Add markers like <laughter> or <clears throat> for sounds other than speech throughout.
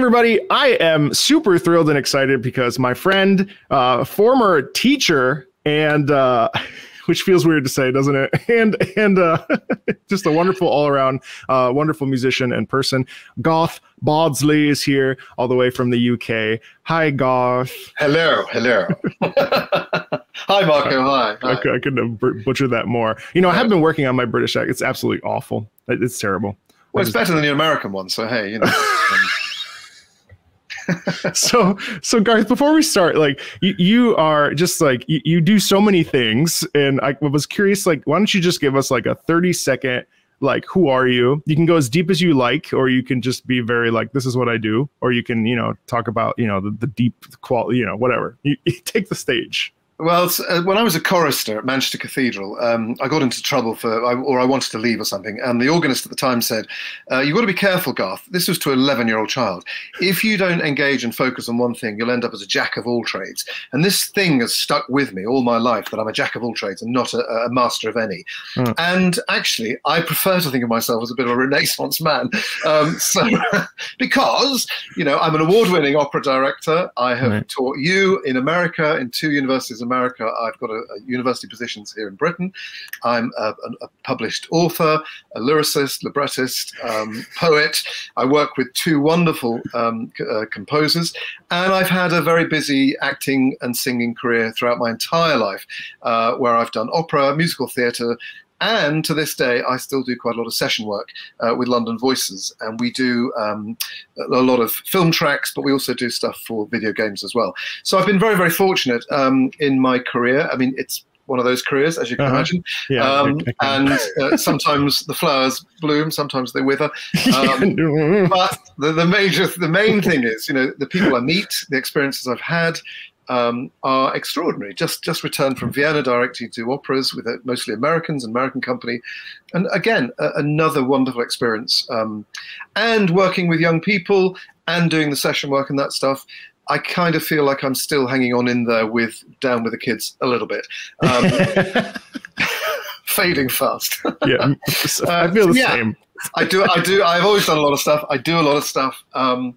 everybody. I am super thrilled and excited because my friend, uh, former teacher, and uh, <laughs> which feels weird to say, doesn't it? <laughs> And and uh, <laughs> just a wonderful all around, uh, wonderful musician and person. Garth Bardsley is here, all the way from the UK. Hi, Garth. Hello, hello. hi, Marco. Hi. hi. I, I couldn't have butchered that more. You know, I have been working on my British accent. It's absolutely awful. It's terrible. Well, it's better than the American one, so hey, you know. <laughs> so so Garth, before we start, like you, you are just like you, you do so many things, and I was curious, like, why don't you just give us like a 30 second like who are you? You can go as deep as you like or you can just be very like this is what i do. Or you can you know talk about you know the, the deep quality you know whatever. You, <laughs> you take the stage well, uh, when I was a chorister at Manchester Cathedral, um, I got into trouble for, or I wanted to leave or something, and the organist at the time said, uh, "You've got to be careful, Garth." This was to an 11-year-old child. If you don't engage and focus on one thing, you'll end up as a jack of all trades. And this thing has stuck with me all my life that I'm a jack of all trades and not a, a master of any. Mm. And actually, I prefer to think of myself as a bit of a Renaissance man. Um, so, <laughs> because you know, I'm an award-winning opera director. I have right. taught you in America in two universities America. I've got a, a university positions here in Britain. I'm a, a, published author, a lyricist, librettist, um, poet. I work with two wonderful um, uh, composers, and I've had a very busy acting and singing career throughout my entire life, uh, where I've done opera, musical theatre, and to this day, I still do quite a lot of session work uh, with London Voices, and we do um, a lot of film tracks, but we also do stuff for video games as well. So I've been very, very fortunate um, in my career. I mean, it's one of those careers, as you can uh-huh. imagine. Yeah, um, and uh, <laughs> sometimes the flowers bloom, sometimes they wither. <laughs> Um, but the, the major, the main thing is, you know, the people I meet, the experiences I've had, um, are extraordinary. Just just returned from Vienna directing to operas with uh, mostly Americans, an American company, and again a, another wonderful experience. Um, and working with young people and doing the session work and that stuff. I kind of feel like I'm still hanging on in there with down with the kids a little bit. Um, <laughs> fading fast. yeah, <laughs> I feel the uh, yeah, same. I do. I do. I've always done a lot of stuff. I do a lot of stuff. Um,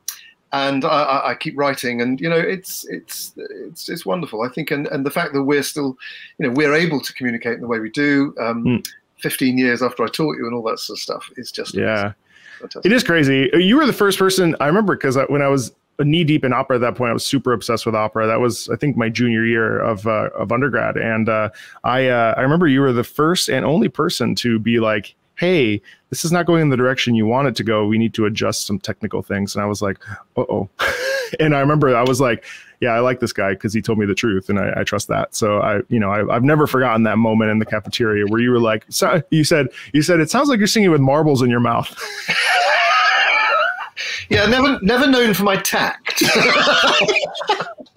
and I, I, keep writing, and you know, it's it's it's it's wonderful. I think, and and the fact that we're still, you know, we're able to communicate in the way we do, um, mm. 15 years after I taught you, and all that sort of stuff is just yeah. Fantastic. It is crazy. You were the first person I remember because when I was knee deep in opera at that point. I was super obsessed with opera. That was, I think, my junior year of uh, of undergrad, and uh, I uh, I remember you were the first and only person to be like, hey, this is not going in the direction you want it to go. We need to adjust some technical things. And I was like, uh oh. <laughs> and I remember I was like, yeah, I like this guy because he told me the truth and I, I, trust that. So I, you know, I, have never forgotten that moment in the cafeteria where you were like, so, you said, you said, it sounds like you're singing with marbles in your mouth. <laughs> yeah, never, never known for my tact. <laughs>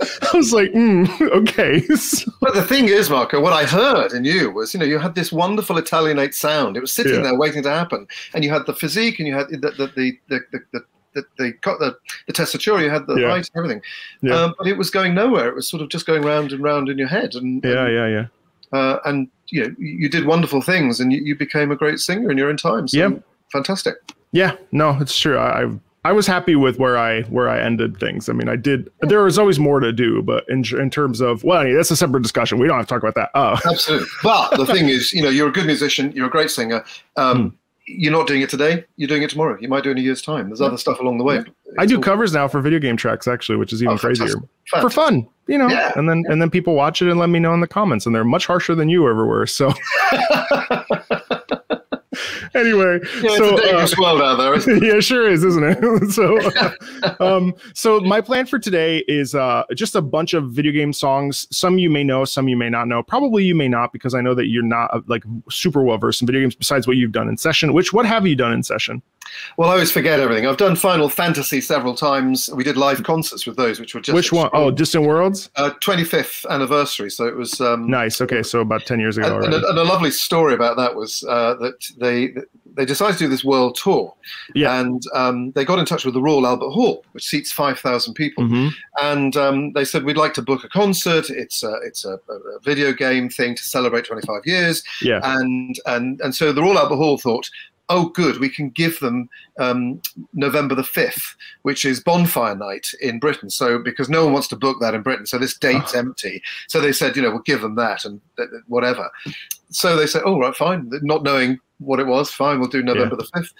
I was like, mm, <laughs> okay. <laughs> but the thing is, Marco, what I heard in you was, you know, you had this wonderful Italianate sound. It was sitting yeah. there waiting to happen, and you had the physique, and you had the the the the, the, the the, the, the, the tessitura, you had the yeah. and everything. Yeah. Um, but it was going nowhere. It was sort of just going round and round in your head. And, yeah, and, yeah, yeah. Uh, and you know, you did wonderful things, and you, you became a great singer in your own time. So yeah, fantastic. Yeah, no, it's true. I, I've I was happy with where I where I ended things. I mean, I did. There was always more to do, but in in terms of well, anyway, that's a separate discussion. We don't have to talk about that. Oh, <laughs> absolutely. But the thing is, you know, you're a good musician. You're a great singer. Um, hmm. You're not doing it today. You're doing it tomorrow. You might do it in a year's time. There's other stuff along the way. I do covers now for video game tracks actually, which is even oh, crazier fantastic. for fun. You know, yeah. and then and then people watch it and let me know in the comments, and they're much harsher than you ever were. So. <laughs> anyway, yeah, so, it's a dangerous uh, world out there. <laughs> yeah, sure is, isn't it? <laughs> so, <laughs> uh, um, so my plan for today is uh, just a bunch of video game songs. Some you may know, some you may not know. Probably you may not because I know that you're not uh, like super well versed in video games. Besides what you've done in session, which what have you done in session? Well, I always forget everything. I've done Final Fantasy several times. We did live concerts with those, which were just which one? Oh, Distant Worlds. Uh, 25th anniversary. So it was um, nice. Okay, so about ten years ago. And, and, a, and a, lovely story about that was uh, that they they decided to do this world tour, yeah. and um, they got in touch with the Royal Albert Hall, which seats five thousand people, mm-hmm. and um, they said we'd like to book a concert. It's a, it's a, a video game thing to celebrate 25 years, yeah, and and and so the Royal Albert Hall thought oh, good, we can give them um, November the 5th, which is bonfire night in Britain. So, because no one wants to book that in Britain. So, this date's oh. empty. So, they said, you know, we'll give them that and th- whatever. So, they said, oh, right, fine. Not knowing what it was, fine, we'll do November yeah. the 5th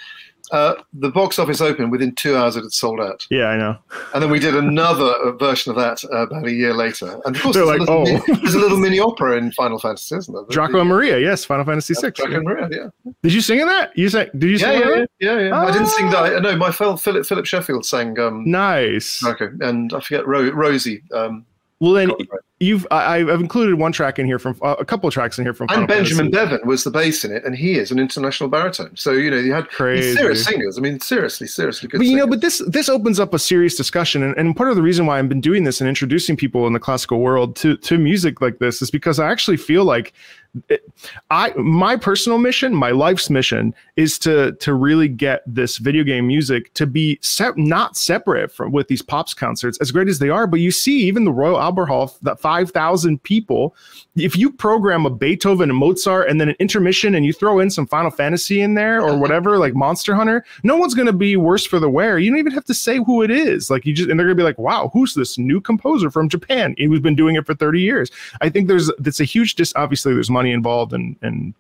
uh, the box office opened within two hours it had sold out. Yeah, I know. And then we did another <laughs> version of that uh, about a year later. And of course, there's, like, a oh. mini, there's a little mini opera in Final Fantasy, isn't there? Draco and Maria, yes, Final Fantasy VI. Draco and Maria, yeah. Did you sing in that? You sang? Did you yeah, sing? Yeah, yeah, yeah, yeah. I didn't sing that. Ah. No, my fellow Philip Philip Sheffield sang. Um, nice. Okay, and I forget Ro- Rosie. Um, well, then you've I, have included one track in here from uh, a couple of tracks in here from. Final and Benjamin Fantasy. Bevan was the bass in it, and he is an international baritone. So you know you had Crazy. serious singers. I mean, seriously, seriously good. But you singers. know, but this this opens up a serious discussion, and, and part of the reason why I've been doing this and introducing people in the classical world to to music like this is because I actually feel like it, I my personal mission, my life's mission, is to to really get this video game music to be set, not separate from with these pops concerts, as great as they are. But you see, even the Royal Albert Hall, that five thousand people, if you program a Beethoven and Mozart and then an intermission, and you throw in some Final Fantasy in there or whatever, like Monster Hunter, no one's going to be worse for the wear. You don't even have to say who it is. Like you just, and they're going to be like, wow, who's this new composer from Japan who's been doing it for thirty years? I think there's that's a huge dis. Obviously, there's money involved and and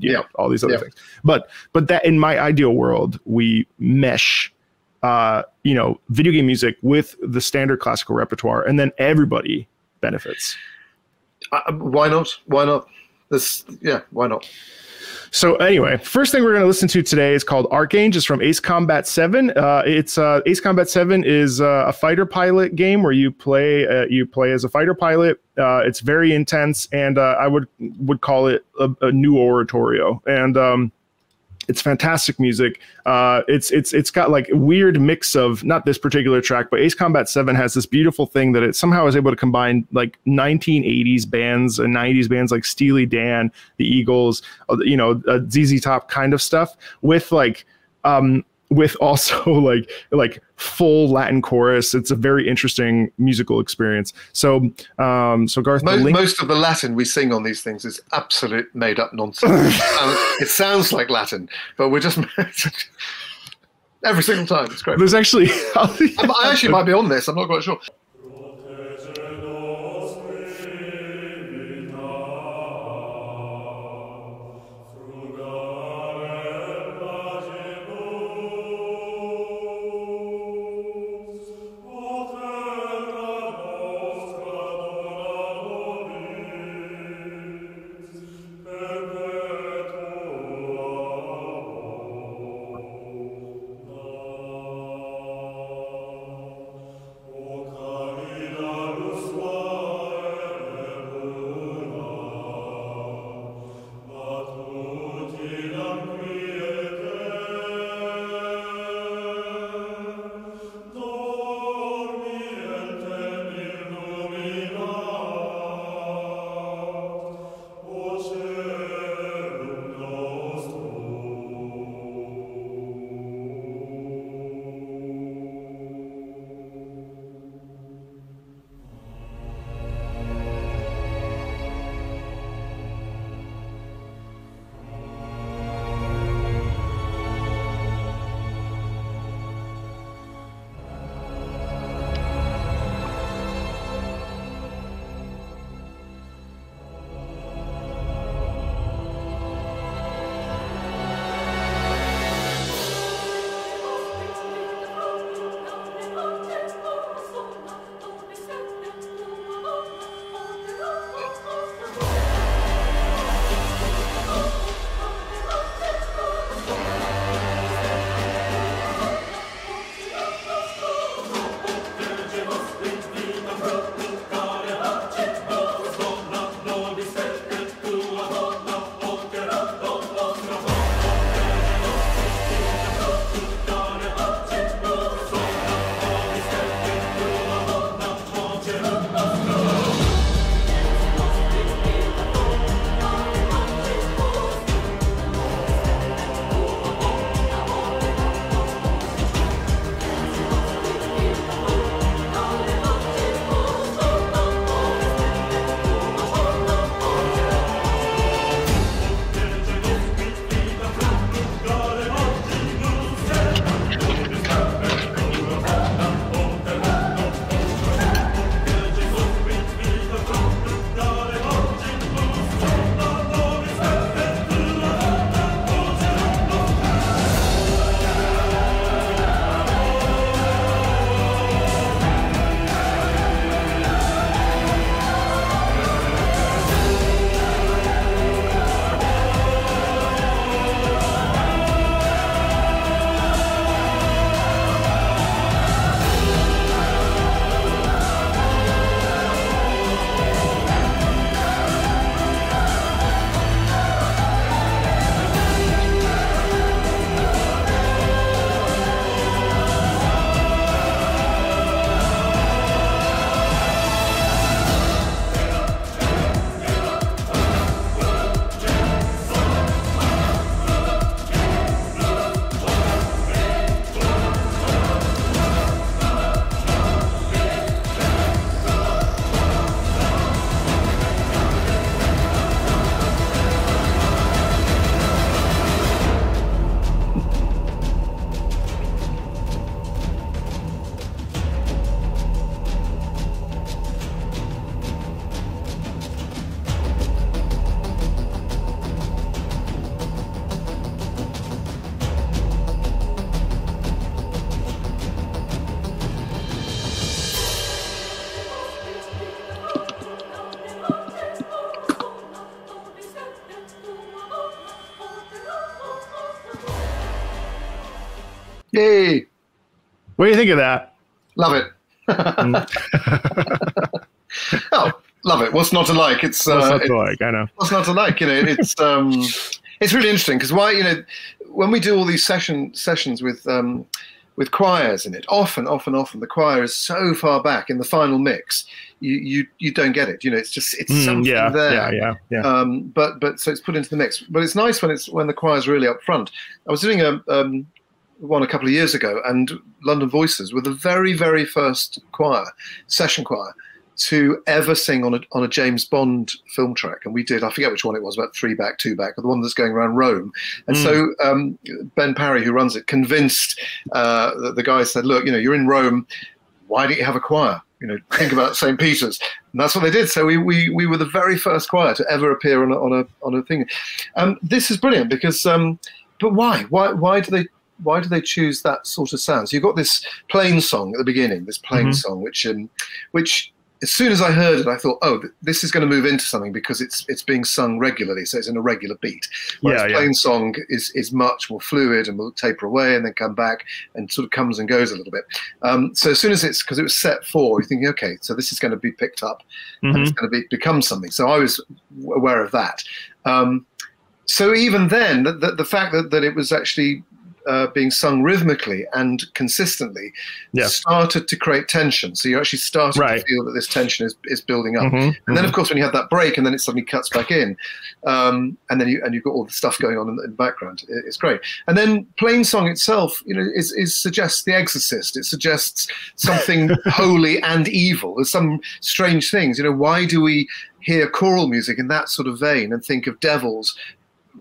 you know, all these other Yeah. things. But but that in my ideal world, we mesh uh, you know, video game music with the standard classical repertoire, and then everybody benefits. Uh, why not? Why not? This, yeah, why not? So anyway, first thing we're going to listen to today is called Archange. It's from Ace Combat Seven. Uh, it's uh, Ace Combat Seven is uh, a fighter pilot game where you play uh, you play as a fighter pilot. Uh, it's very intense, and uh, I would would call it a, a new oratorio. And um, it's fantastic music. Uh, it's it's it's got like a weird mix of not this particular track, but Ace Combat Seven has this beautiful thing that it somehow is able to combine like 1980s bands and 90s bands like Steely Dan, the Eagles, uh, you know, uh, ZZ Top kind of stuff with like um with also <laughs> like like full Latin chorus. It's a very interesting musical experience. So um so Garth, the Most, link- most of the Latin we sing on these things is absolute made up nonsense. <laughs> Um, it sounds like Latin, but we're just <laughs> every single time. It's great. there's actually I'm- I actually might be on this. I'm not quite sure. Yay! What do you think of that? Love it. <laughs> oh, love it. What's not to like? It's What's uh, not it- to like? I know. what's not to like? You know, it's um, <laughs> it's really interesting because why you know when we do all these session sessions with um, with choirs in it, often, often, often the choir is so far back in the final mix, you you you don't get it. You know, it's just it's Mm, something yeah, there. yeah, yeah, yeah. Um, but but so it's put into the mix. But it's nice when it's when the choir's really up front. I was doing a um, one a couple of years ago, and London Voices were the very very first choir, session choir, to ever sing on a on a James Bond film track. And we did I forget which one it was, about three back, two back, or the one that's going around Rome. And so um, Ben Parry, who runs it, convinced uh, the, the guys said, look, you know, you're in Rome. Why don't you have a choir? You know, think about St. Peter's, and that's what they did. So we, we, we were the very first choir to ever appear on a on a on a thing. Um, this is brilliant because, um, but why? Why why do they why do they choose that sort of sound? So you've got this plain song at the beginning, this plain Mhm. song, which um, which as soon as I heard it, I thought, oh, th- this is going to move into something because it's it's being sung regularly, so it's in a regular beat. Whereas Yeah, yeah. plain song is is much more fluid and will taper away and then come back and sort of comes and goes a little bit. Um, so as soon as it's because it was set for, you're thinking, okay, so this is going to be picked up and Mhm. it's going to be become something. So I was aware of that. Um, so even then, the, the, the fact that, that it was actually uh, being sung rhythmically and consistently Yeah. started to create tension. So you actually started Right. to feel that this tension is, is building up. Mhm, And then, of course, when you have that break, and then it suddenly cuts back in, um, and then you and you've got all the stuff going on in the, in the background. It- it's great. And then plain song itself, you know, is, is suggests The Exorcist. It suggests something <laughs> holy and evil. There's some strange things. You know, why do we hear choral music in that sort of vein and think of devils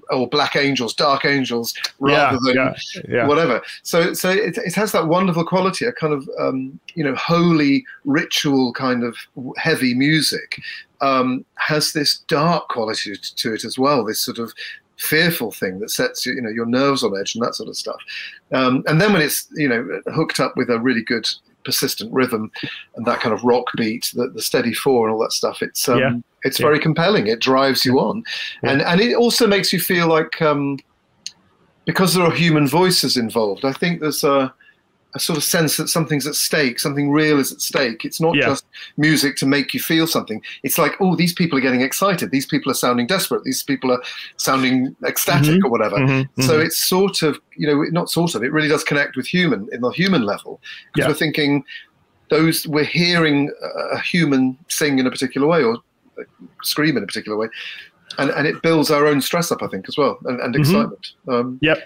or black angels, dark angels, rather yeah, than yeah, yeah. whatever. So, so it, it has that wonderful quality, a kind of um, you know holy ritual kind of heavy music, um, has this dark quality to- to it as well. This sort of fearful thing that sets you, you know your nerves on edge and that sort of stuff. Um, and then when it's you know hooked up with a really good persistent rhythm and that kind of rock beat, the, the steady four and all that stuff, it's um, Yeah. it's Yeah. very compelling. It drives you on, Yeah. and and it also makes you feel like um, because there are human voices involved. I think there's a a sort of sense that something's at stake, something real is at stake. It's not Yeah. just music to make you feel something. It's like, oh, these people are getting excited. These people are sounding desperate. These people are sounding ecstatic Mhm. or whatever. Mhm, So mhm. it's sort of, you know, not sort of, it really does connect with human in the human level because Yeah. we're thinking those, we're hearing a- human sing in a particular way or scream in a particular way. And, and it builds our own stress up, I think, as well, and, and Mhm. excitement. Um, Yep.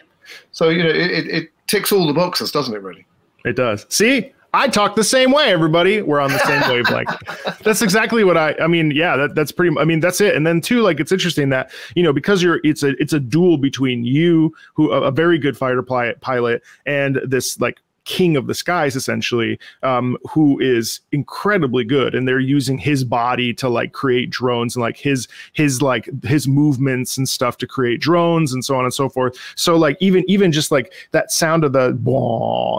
So, you know, it, it, it ticks all the boxes, doesn't it, really? It does. See, I talk the same way. Everybody, we're on the same <laughs> wavelength. that's exactly what I. I mean, yeah, that, that's pretty. I mean, that's it. And then too, like, it's interesting that you know because you're, it's a, it's a duel between you, who a, a very good fighter pilot, pilot, and this like king of the skies essentially um who is incredibly good and they're using his body to like create drones and like his his like his movements and stuff to create drones and so on and so forth so like even even just like that sound of the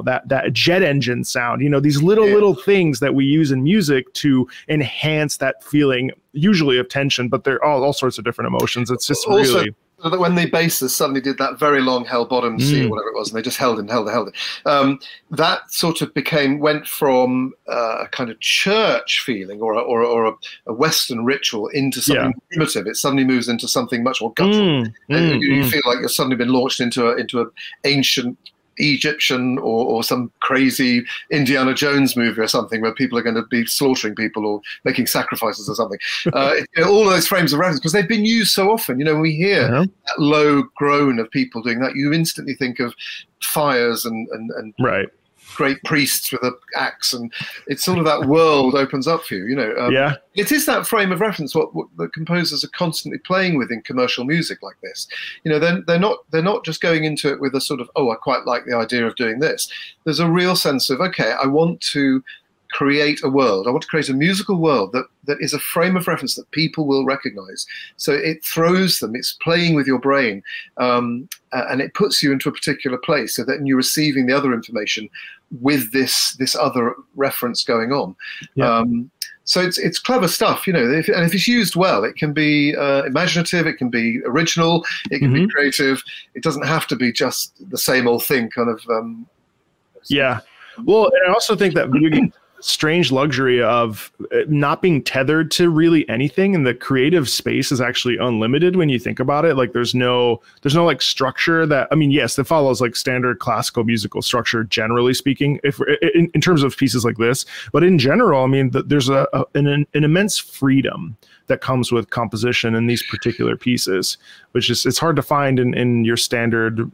that that jet engine sound you know these little Yeah. little things that we use in music to enhance that feeling usually of tension but they're all, all sorts of different emotions it's just Also, really that when the bassist suddenly did that very long hell bottom C Mm. or whatever it was, and they just held and held and held it, um, that sort of became went from uh, a kind of church feeling or a, or, a, or a, Western ritual into something primitive. It suddenly moves into something much more guttural. Mm, mm, you, you mm. feel like you've suddenly been launched into a, into an ancient Egyptian or, or some crazy Indiana Jones movie or something where people are going to be slaughtering people or making sacrifices or something. <laughs> Uh, you know, all those frames of reference because they've been used so often. You know, when we hear that low groan of people doing that, you instantly think of fires and, and, and right great priests with an axe, and it's sort of that world <laughs> opens up for you. You know, um, yeah it is that frame of reference what, what the composers are constantly playing with in commercial music like this. You know, they're, they're not they're not just going into it with a sort of oh I quite like the idea of doing this. There's a real sense of okay I want to create a world. I want to create a musical world that that is a frame of reference that people will recognize. So it throws them. It's playing with your brain, um, and it puts you into a particular place. So that you're receiving the other information with this this other reference going on. Yeah. Um, so it's it's clever stuff, you know. If, and if it's used well, it can be uh, imaginative, it can be original, it can be Mhm. creative. It doesn't have to be just the same old thing, kind of um, Yeah. Well, and I also think that video games strange luxury of uh, not being tethered to really anything and the creative space is actually unlimited when you think about it. Like there's no there's no like structure that i mean yes it follows like standard classical musical structure generally speaking if in, in terms of pieces like this. But in general i mean the, there's a, a an, an immense freedom that comes with composition in these particular pieces which is it's hard to find in, in your standard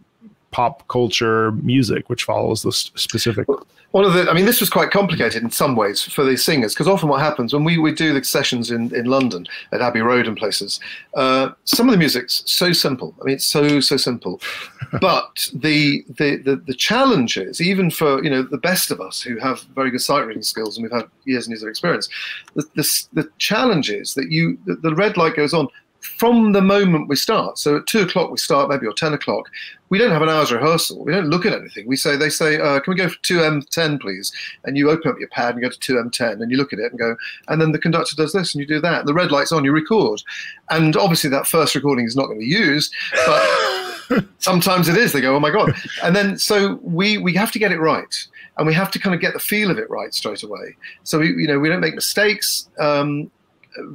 pop culture music which follows this specific one of the, I mean, this was quite complicated in some ways for the singers because often what happens when we, we do the sessions in, in London at Abbey Road and places, uh, some of the music's so simple. I mean, it's so so simple, <laughs> but the, the the the challenges, even for you know the best of us who have very good sight reading skills and we've had years and years of experience, the the, the challenges that you the, the red light goes on from the moment we start. So at two o'clock we start, maybe or ten o'clock. We don't have an hour's rehearsal. We don't look at anything. We say they say, uh, "Can we go for two M ten, please?" And you open up your pad and go to two M ten, and you look at it and go, and then the conductor does this, and you do that. The red light's on. You record, and obviously that first recording is not going to be used, but <laughs> sometimes it is. They go, "Oh my god!" And then so we we have to get it right and we have to kind of get the feel of it right straight away. So we, you know, we don't make mistakes um,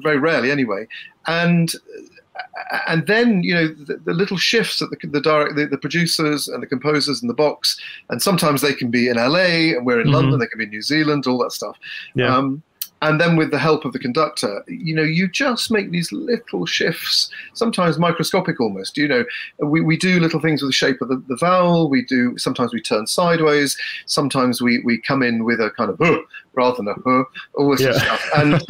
very rarely anyway, and and then you know the, the little shifts that the the, direct, the, the producers and the composers in the box, and sometimes they can be in LA and we're in mm-hmm. London, they can be in New Zealand, all that stuff. Yeah. Um, and then with the help of the conductor you know you just make these little shifts sometimes microscopic almost you know we, we do little things with the shape of the, the vowel we do sometimes we turn sideways sometimes we we come in with a kind of uh, rather than a uh, all this yeah. stuff and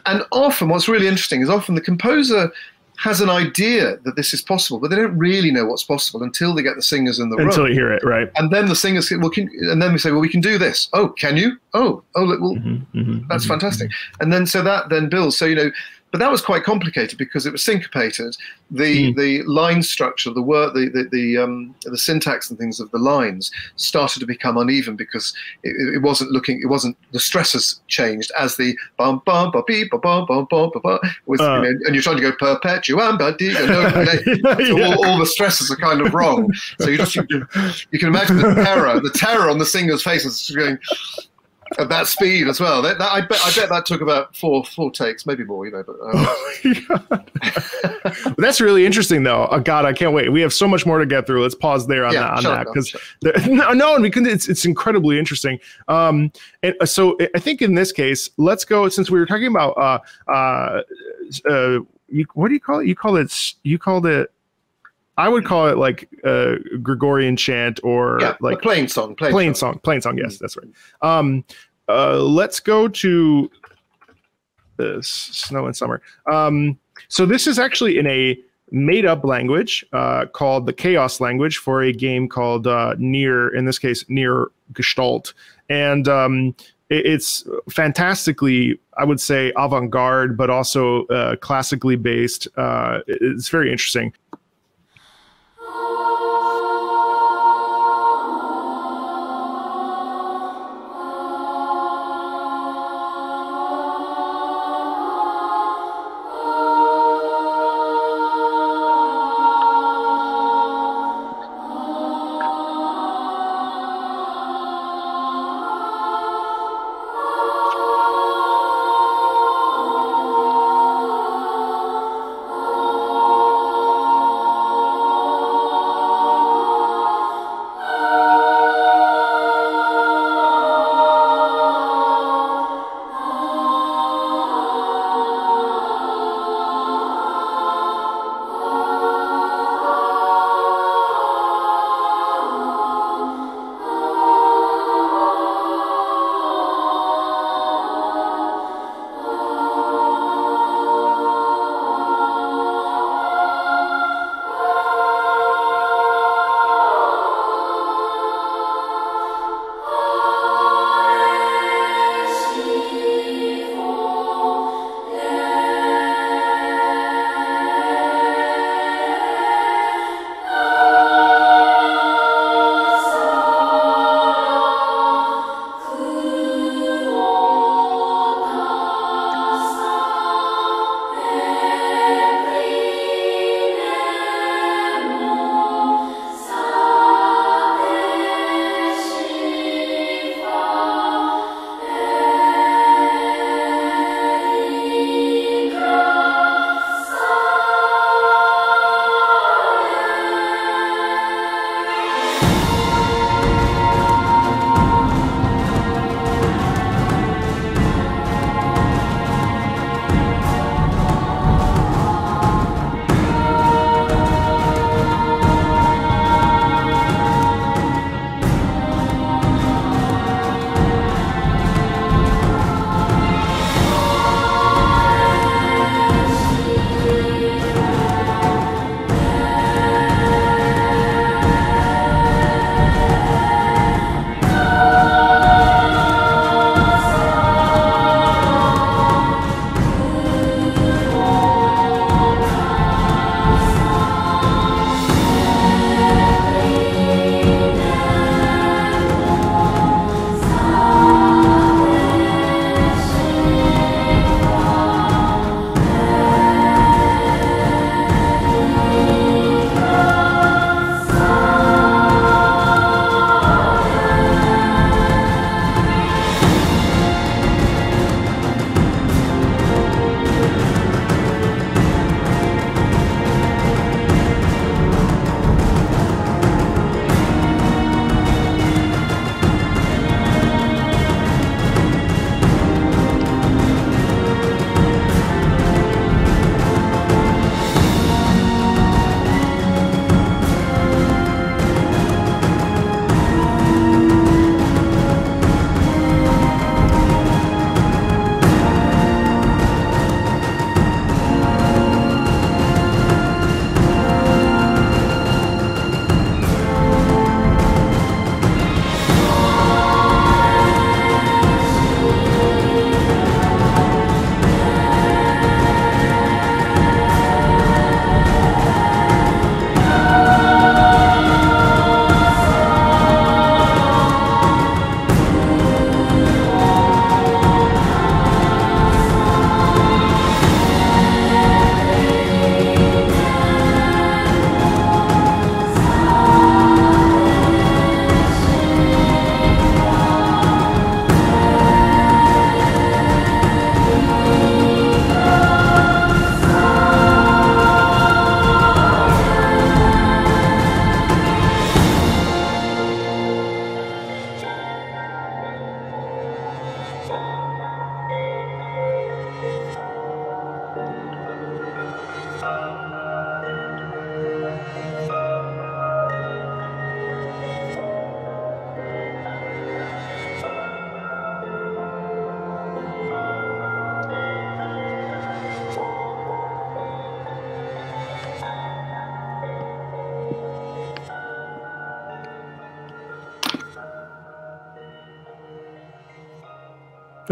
<laughs> and often what's really interesting is often the composer has an idea that this is possible, but they don't really know what's possible until they get the singers in the until room. Until you hear it, right? And then the singers, say, well, can, and then we say, well, we can do this. Oh, can you? Oh, oh, well, mm-hmm, mm-hmm, that's mm-hmm, fantastic. Mm-hmm. And then so that then builds. So you know, but that was quite complicated because it was syncopated. The mm. the line structure, the word, the the the, um, the syntax and things of the lines started to become uneven because it, it wasn't looking, it wasn't the stresses changed as the bum bum ba beep ba bum bum bum ba ba was, uh. you know, and you're trying to go perpetuam ba di, no, <laughs> so all, all, the stresses are kind of wrong. So you just you, you can imagine the terror, the terror on the singer's faces going at that speed as well. That, that, I bet I bet that took about four four takes, maybe more. You know, but uh. that's really interesting, though. Oh, God, I can't wait. We have so much more to get through. Let's pause there on yeah, that on that because no, no, because it's it's incredibly interesting. Um, and uh, so I think in this case, let's go since we were talking about uh uh, uh you, what do you call it? You call it you called it I would call it like a Gregorian chant or yeah, like plain song. Plain, plain song. song. Plain song. Yes, mm-hmm. that's right. Um, uh, let's go to the Snow in Summer. Um, so this is actually in a made-up language uh, called the Chaos language for a game called uh, NieR. In this case, NieR Gestalt, and um, it's fantastically, I would say, avant-garde, but also uh, classically based. Uh, it's very interesting. Oh.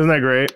Isn't that great?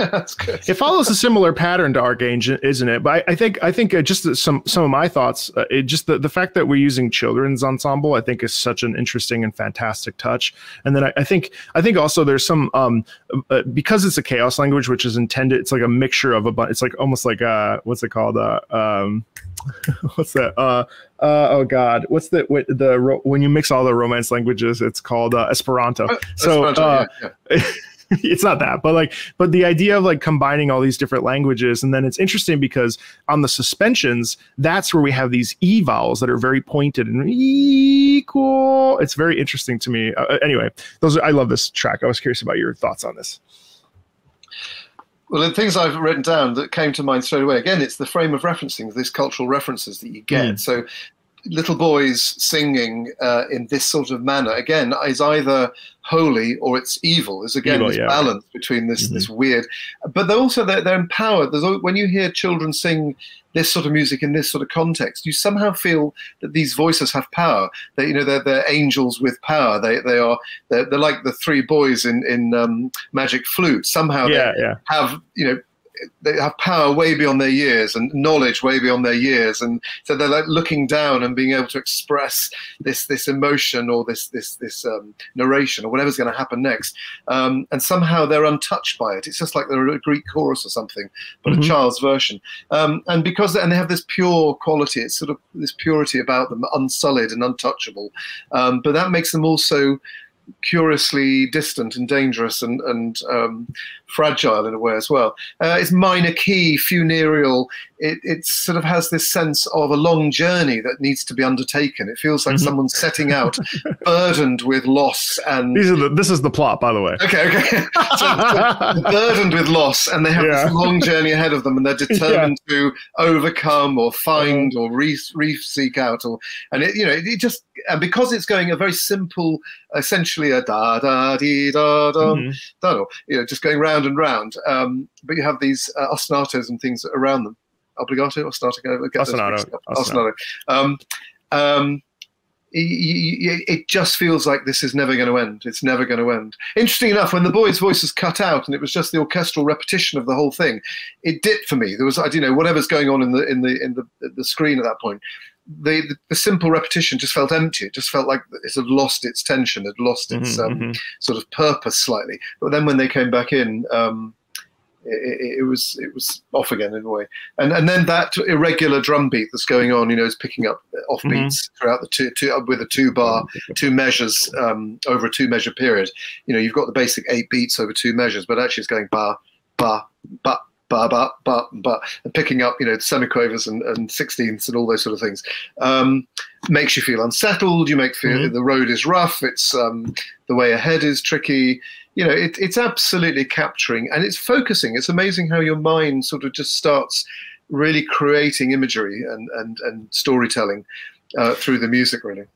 <laughs> That's good. It follows a similar pattern to Archangel, isn't it? But I, I think I think uh, just some some of my thoughts. Uh, it just the, the fact that we're using children's ensemble, I think, is such an interesting and fantastic touch. And then I, I think I think also there's some um, uh, because it's a chaos language, which is intended. It's like a mixture of a bunch. It's like almost like uh, what's it called? Uh, um, <laughs> what's that? Uh, uh, oh God, what's the what, the ro- when you mix all the Romance languages? It's called uh, Esperanto. Uh, so Esperanto, uh, yeah, yeah. <laughs> <laughs> it's not that, but like, but the idea of like combining all these different languages, and then it's interesting because on the suspensions, that's where we have these e vowels that are very pointed and equal. It's very interesting to me. Uh, anyway, those are, I love this track. I was curious about your thoughts on this. Well, the things I've written down that came to mind straight away. Again, it's the frame of referencing, these cultural references that you get. Mm. So, little boys singing uh, in this sort of manner again is either holy or it's evil. There's again Evil, this yeah. balance between this Mhm. this weird, but they're also they're, they're empowered. There's al- when you hear children sing this sort of music in this sort of context, you somehow feel that these voices have power. That you know they're, they're angels with power. They they are they're, they're like the three boys in in um, Magic Flute. Somehow they Yeah, yeah. have you know they have power way beyond their years and knowledge way beyond their years. And so they're like looking down and being able to express this this emotion or this this this um, narration or whatever's going to happen next. Um, and somehow they're untouched by it. It's just like they're a greek chorus or something but Mhm. a child's version. Um, and because and they have this pure quality it's sort of this purity about them unsullied and untouchable. Um, but that makes them also curiously distant and dangerous and, and um, fragile in a way as well. Uh, it's minor key, funereal. It, it sort of has this sense of a long journey that needs to be undertaken. It feels like Mhm. someone's setting out, <laughs> burdened with loss and. These are the. This is the plot, by the way. Okay, okay. <laughs> so, burdened with loss, and they have Yeah. this long journey ahead of them, and they're <laughs> determined to overcome or find or re, re seek out, or and it, you know, it just and because it's going a very simple, essentially a da da dee da da Mhm. da da, you know, just going round and round. Um, but you have these uh, ostinatos and things around them. Obligato, ostinato, Ostinato, ostinato. ostinato. Um, um, y- y- y- it just feels like this is never going to end. It's never going to end. Interesting enough, when the boy's voice was cut out and it was just the orchestral repetition of the whole thing, it dipped for me. There was, I don't know, whatever's going on in the in the in the the screen at that point. The, the, the simple repetition just felt empty. It just felt like it had lost its tension, had lost its Mhm, um, mhm. sort of purpose slightly. But then when they came back in, um, it, it, it was it was off again in a way. And and then that irregular drum beat that's going on, you know, is picking up off Mhm. beats throughout the two, two with a two bar, two measures um, over a two measure period. You know, you've got the basic eight beats over two measures, but actually it's going ba ba ba. Ba, ba, ba, and picking up, you know, semiquavers and, and sixteenths and all those sort of things, um, makes you feel unsettled. You make feel Mhm. the road is rough. It's um, the way ahead is tricky you know, it, it's absolutely capturing and it's focusing. It's amazing how your mind sort of just starts really creating imagery and and and storytelling uh, through the music, really.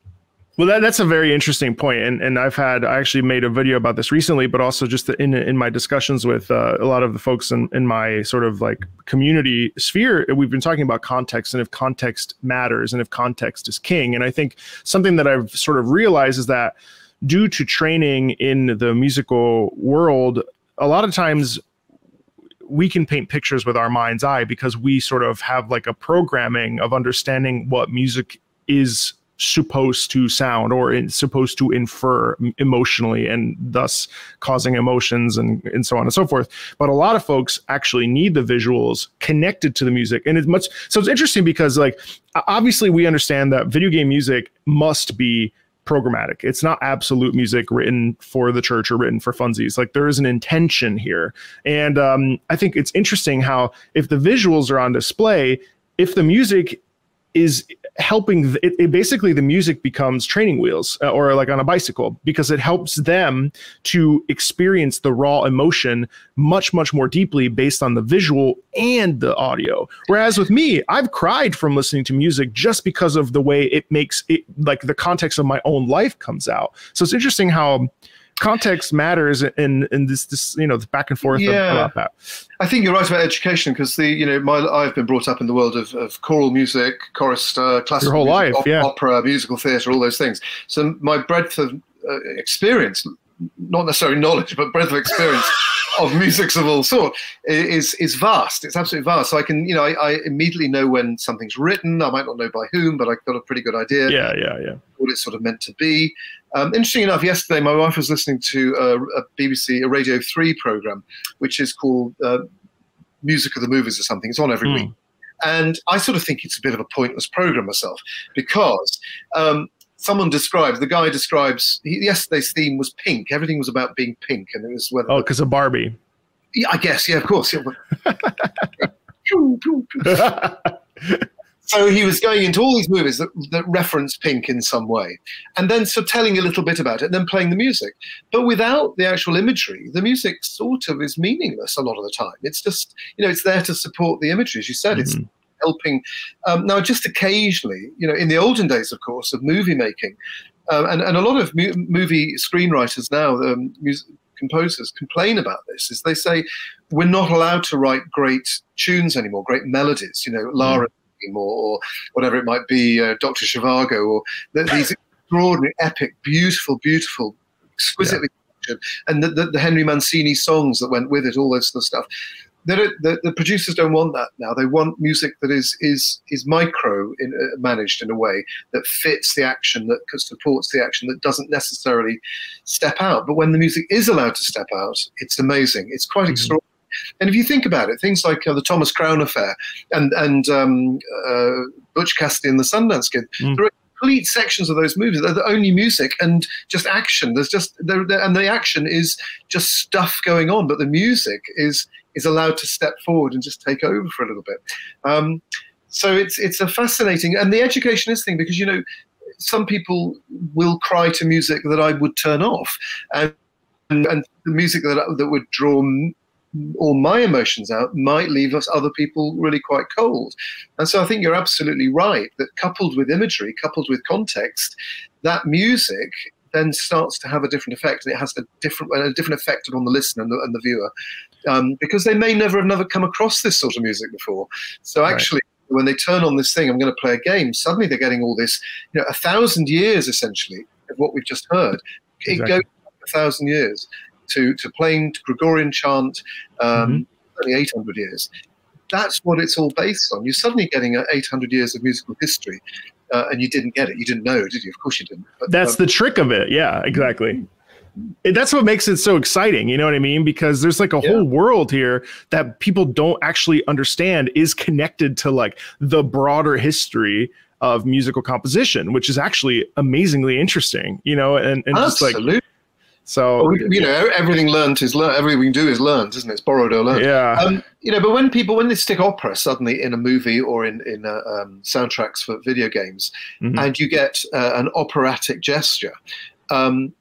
Well, that, that's a very interesting point, and and I've had I actually made a video about this recently, but also just in in my discussions with uh, a lot of the folks in in my sort of like community sphere, we've been talking about context and if context matters and if context is king, and I think something that I've sort of realized is that due to training in the musical world, a lot of times we can paint pictures with our mind's eye because we sort of have like a programming of understanding what music is supposed to sound or it's supposed to infer emotionally and thus causing emotions and, and so on and so forth but a lot of folks actually need the visuals connected to the music and it's much so it's interesting because like obviously we understand that video game music must be programmatic. It's not absolute music written for the church or written for funsies. Like there is an intention here. And um, I think it's interesting how if the visuals are on display, if the music is helping it, it, basically the music becomes training wheels uh, or like on a bicycle because it helps them to experience the raw emotion much much more deeply based on the visual and the audio. Whereas with me i've cried from listening to music just because of the way it makes it like the context of my own life comes out. So it's interesting how context matters in in this this you know the back and forth Yeah. about that I think you're right about education because the you know my I've been brought up in the world of, of choral music, chorister, classical whole music, life, yeah. opera, musical theatre, all those things. So my breadth of uh, experience not necessarily knowledge, but breadth of experience <laughs> of musics of all sort is is vast. It's absolutely vast. So I can, you know, I, I, immediately know when something's written. I might not know by whom, but I've got a pretty good idea. Yeah, yeah, yeah. What it's sort of meant to be. Um, interesting enough, yesterday my wife was listening to a, a BBC, a Radio Three program, which is called uh, Music of the Movies or something. It's on every mm. week. And I sort of think it's a bit of a pointless program myself because um, someone describes the guy describes he, yesterday's theme was pink. Everything was about being pink, and it was whether oh, because of Barbie. Yeah, I guess. Yeah, of course. <laughs> <laughs> <laughs> so he was going into all these movies that, that reference pink in some way, and then so telling a little bit about it, and then playing the music. But without the actual imagery, the music sort of is meaningless a lot of the time. It's just you know it's there to support the imagery, as you said. Mm-hmm. It's helping. Um, now, just occasionally, you know, in the olden days, of course, of movie making, uh, and, and a lot of mu- movie screenwriters now, um, music composers complain about this, is they say we're not allowed to write great tunes anymore, great melodies, you know, Lara mm. Or whatever it might be, uh, Dr. Zhivago, or these <laughs> extraordinary, epic, beautiful, beautiful, exquisitely yeah. and the, the, the Henry Mancini songs that went with it, all this sort of stuff the, the, producers don't want that now. They want music that is is is micro in, uh, managed in a way that fits the action, that supports the action, that doesn't necessarily step out. But when the music is allowed to step out, it's amazing. It's quite mm-hmm. extraordinary. And if you think about it, things like uh, the Thomas Crown affair and and um, uh, Butch Cassidy and the Sundance Kid, mm. there are complete sections of those movies. They're the only music and just action. There's just there, and the action is just stuff going on, but the music is is allowed to step forward and just take over for a little bit. Um, so it's it's a fascinating and the educationist thing because you know some people will cry to music that I would turn off, and and, and the music that that would draw all my emotions out might leave us other people really quite cold. And so I think you're absolutely right that coupled with imagery, coupled with context, that music then starts to have a different effect, and it has a different a different effect on the listener and the, and the viewer, um, because they may never have never come across this sort of music before. So actually. Right. When they turn on this thing, I'm going to play a game. Suddenly, they're getting all this, you know, a thousand years essentially of what we've just heard. Exactly. It goes a thousand years to to plain Gregorian chant, um, mm-hmm. 800 years. That's what it's all based on. You're suddenly getting 800 years of musical history uh, and you didn't get it. You didn't know, did you? Of course you didn't. But, That's um, the trick of it. Yeah, exactly. That's what makes it so exciting. You know what I mean? Because there's like a yeah. whole world here that people don't actually understand is connected to like the broader history of musical composition, which is actually amazingly interesting. You know, and, and just like so you know, everything learned is learned. Everything we do is learned, isn't it? It's borrowed or learned. Yeah. Um, you know, but when people when they stick opera suddenly in a movie or in in uh, um, soundtracks for video games, mm-hmm. and you get uh, an operatic gesture, um,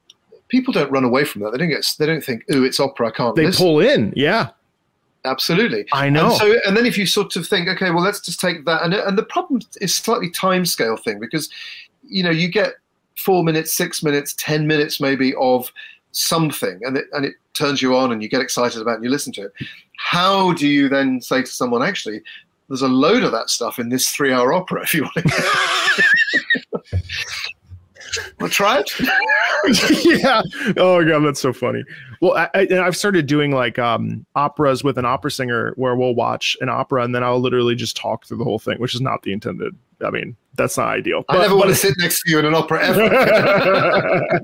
people don't run away from that. They don't get. They don't think, "Ooh, it's opera. I can't." They listen. pull in. Yeah. Absolutely, I know. And so, and then if you sort of think, okay, well, let's just take that, and and the problem is slightly time scale thing because, you know, you get four minutes, six minutes, ten minutes maybe of something and it, and it turns you on and you get excited about it and you listen to it how do you then say to someone actually there's a load of that stuff in this three hour opera if you want to <laughs> well, try it. <laughs> yeah. Oh god, that's so funny. Well, I, I, have started doing like um, operas with an opera singer where we'll watch an opera and then I'll literally just talk through the whole thing, which is not the intended I mean, that's not ideal. I never want to sit next to you in an opera ever.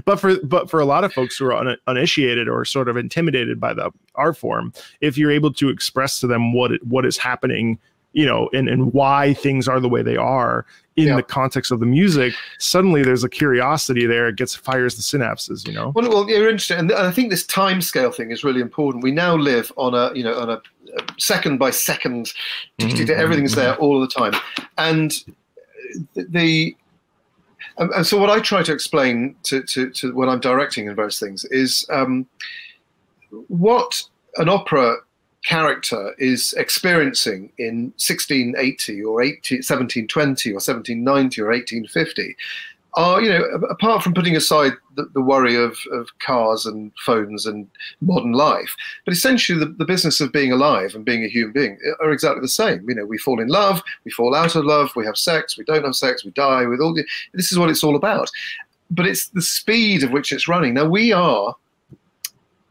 <laughs> but for but for a lot of folks who are un, uninitiated or sort of intimidated by the art form, if you're able to express to them what it, what is happening, you know, and and why things are the way they are in yeah. the context of the music, suddenly there's a curiosity there. It gets fires the synapses, you know. Well, well, you're interested, and I think this time scale thing is really important. We now live on a you know on a second by 2nd mm-hmm. everything's there all the time and the and so what I try to explain to, to, to when I'm directing in various things is um, what an opera character is experiencing in 1680 or 18, 1720 or 1790 or 1850 are, you know, apart from putting aside the, the worry of, of cars and phones and modern life, but essentially the, the business of being alive and being a human being are exactly the same. You know, we fall in love, we fall out of love, we have sex, we don't have sex, we die with all the, this is what it's all about. but it's the speed of which it's running. Now we are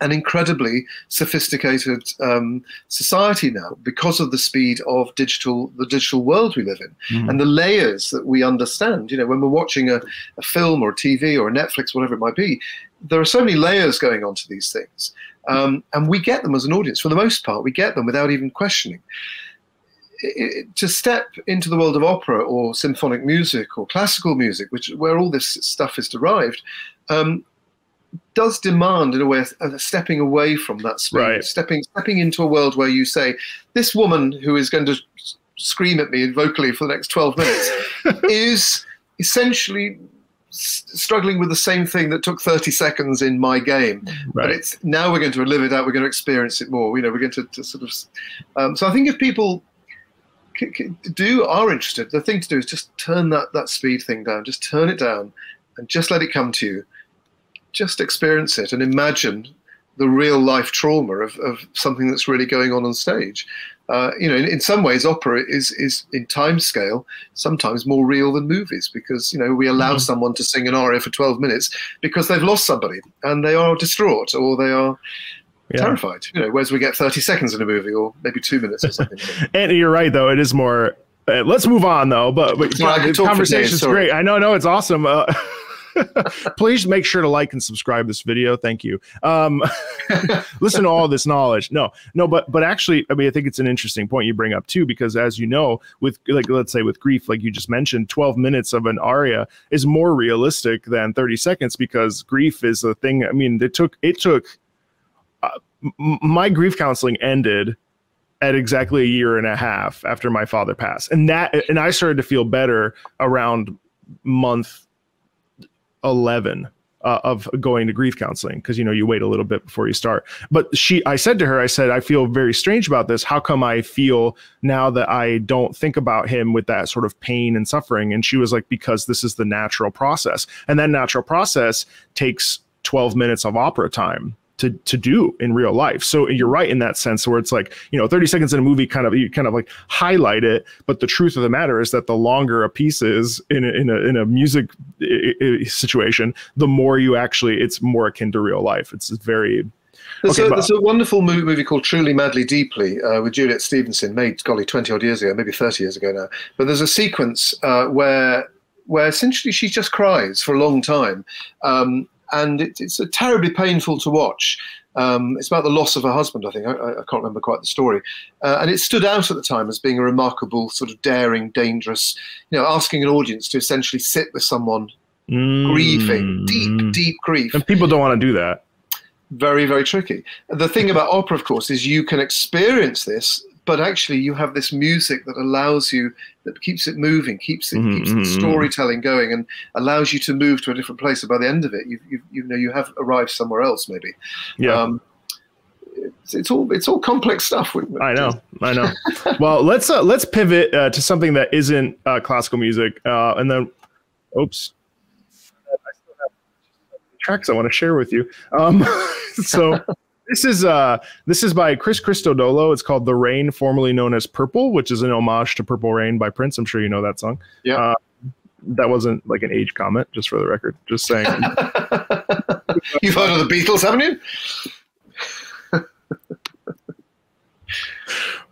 an incredibly sophisticated um, society now because of the speed of digital the digital world we live in mm. and the layers that we understand. You know when we're watching a, a, film or a tv or a netflix whatever it might be there are so many layers going on to these things um, and we get them as an audience for the most part. We get them without even questioning. It, to step into the world of opera or symphonic music or classical music which where all this stuff is derived um, does demand, in a way, a, stepping away from that speed, right. stepping stepping into a world where you say, "This woman who is going to scream at me vocally for the next twelve minutes <laughs> is essentially struggling with the same thing that took 30 seconds in my game right. but it's now we're going to live it out we're going to experience it more you know we're going to, to sort of um, so i think if people do are interested the thing to do is just turn that that speed thing down just turn it down and just let it come to you just experience it and imagine the real life trauma of, of something that's really going on on stage. Uh, you know, in, in, some ways, opera is is in time scale sometimes more real than movies because you know we allow mm-hmm. someone to sing an aria for 12 minutes because they've lost somebody and they are distraught or they are yeah. terrified. You know, whereas we get 30 seconds in a movie or maybe two minutes or something. <laughs> and you're right, though; it is more. Uh, let's move on, though. But, but the conversation's great. I know, no, it's awesome. Uh, <laughs> <laughs> Please make sure to like and subscribe this video. Thank you. Um, <laughs> listen to all this knowledge. No, no, but but actually, I mean, I think it's an interesting point you bring up too, because as you know, with like let's say with grief, like you just mentioned, 12 minutes of an aria is more realistic than 30 seconds because grief is a thing. I mean, it took it took uh, my grief counseling ended at exactly a year and a half after my father passed and that and i started to feel better around month 11 uh, of going to grief counseling because you know you wait a little bit before you start. But she i said to her i said i feel very strange about this. How come i feel now that i don't think about him with that sort of pain and suffering? And she was like because this is the natural process. And that natural process takes 12 minutes of opera time to to do in real life. So you're right in that sense where it's like, you know, 30 seconds in a movie kind of you kind of like highlight it, but the truth of the matter is that the longer a piece is in a, in a in a music situation, the more you actually it's more akin to real life. It's very there's, okay, a, there's a wonderful movie called Truly Madly Deeply uh, with Juliet Stevenson, made golly 20 odd years ago, maybe 30 years ago now. But there's a sequence uh, where where essentially she just cries for a long time. Um, and it, it's terribly painful to watch. Um, it's about the loss of her husband, I think. I, I can't remember quite the story. Uh, and it stood out at the time as being a remarkable, sort of daring, dangerous, you know, asking an audience to essentially sit with someone mm. grieving, deep, deep grief. And people don't want to do that. Very, very tricky. The thing about opera, of course, is you can experience this but actually you have this music that allows you that keeps it moving keeps it mm-hmm, keeps the mm-hmm. storytelling going and allows you to move to a different place and by the end of it you you, you know you have arrived somewhere else maybe yeah um, it's, it's, all it's all complex stuff. <laughs> I know, I know. <laughs> well, let's uh, let's pivot uh, to something that isn't uh, classical music, uh, and then, oops, I still have tracks I want to share with you. Um, <laughs> so this is uh this is by Chris Christodoulou. It's called "The Rain," formerly known as "Purple," which is an homage to "Purple Rain" by Prince. I'm sure you know that song. Yeah. Uh, that wasn't like an age comment, just for the record. Just saying. You've heard of the Beatles, haven't you?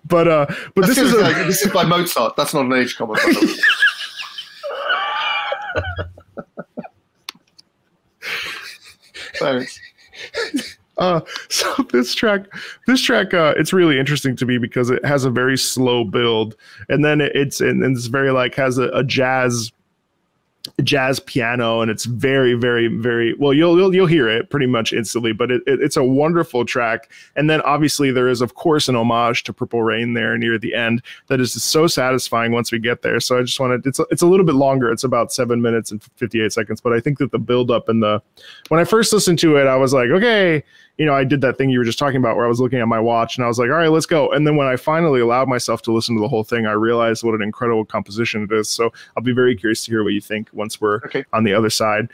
but uh, but this is a, like, this is by Mozart. That's not an age comment. <laughs> Thanks. Uh, <laughs> so this track, this track, uh, it's really interesting to me because it has a very slow build, and then it's and, it's very like has a, a jazz jazz piano. And it's very very very well you'll you'll, you'll hear it pretty much instantly but it, it, it's a wonderful track. And then obviously there is of course an homage to purple rain there near the end that is so satisfying once we get there. So i just wanted it's a, it's a little bit longer. It's about seven minutes and 58 seconds but i think that the build up and the when i first listened to it i was like okay you know, I did that thing you were just talking about where I was looking at my watch and I was like, all right, let's go. And then when I finally allowed myself to listen to the whole thing, I realized what an incredible composition it is. So I'll be very curious to hear what you think once we're okay. on the other side.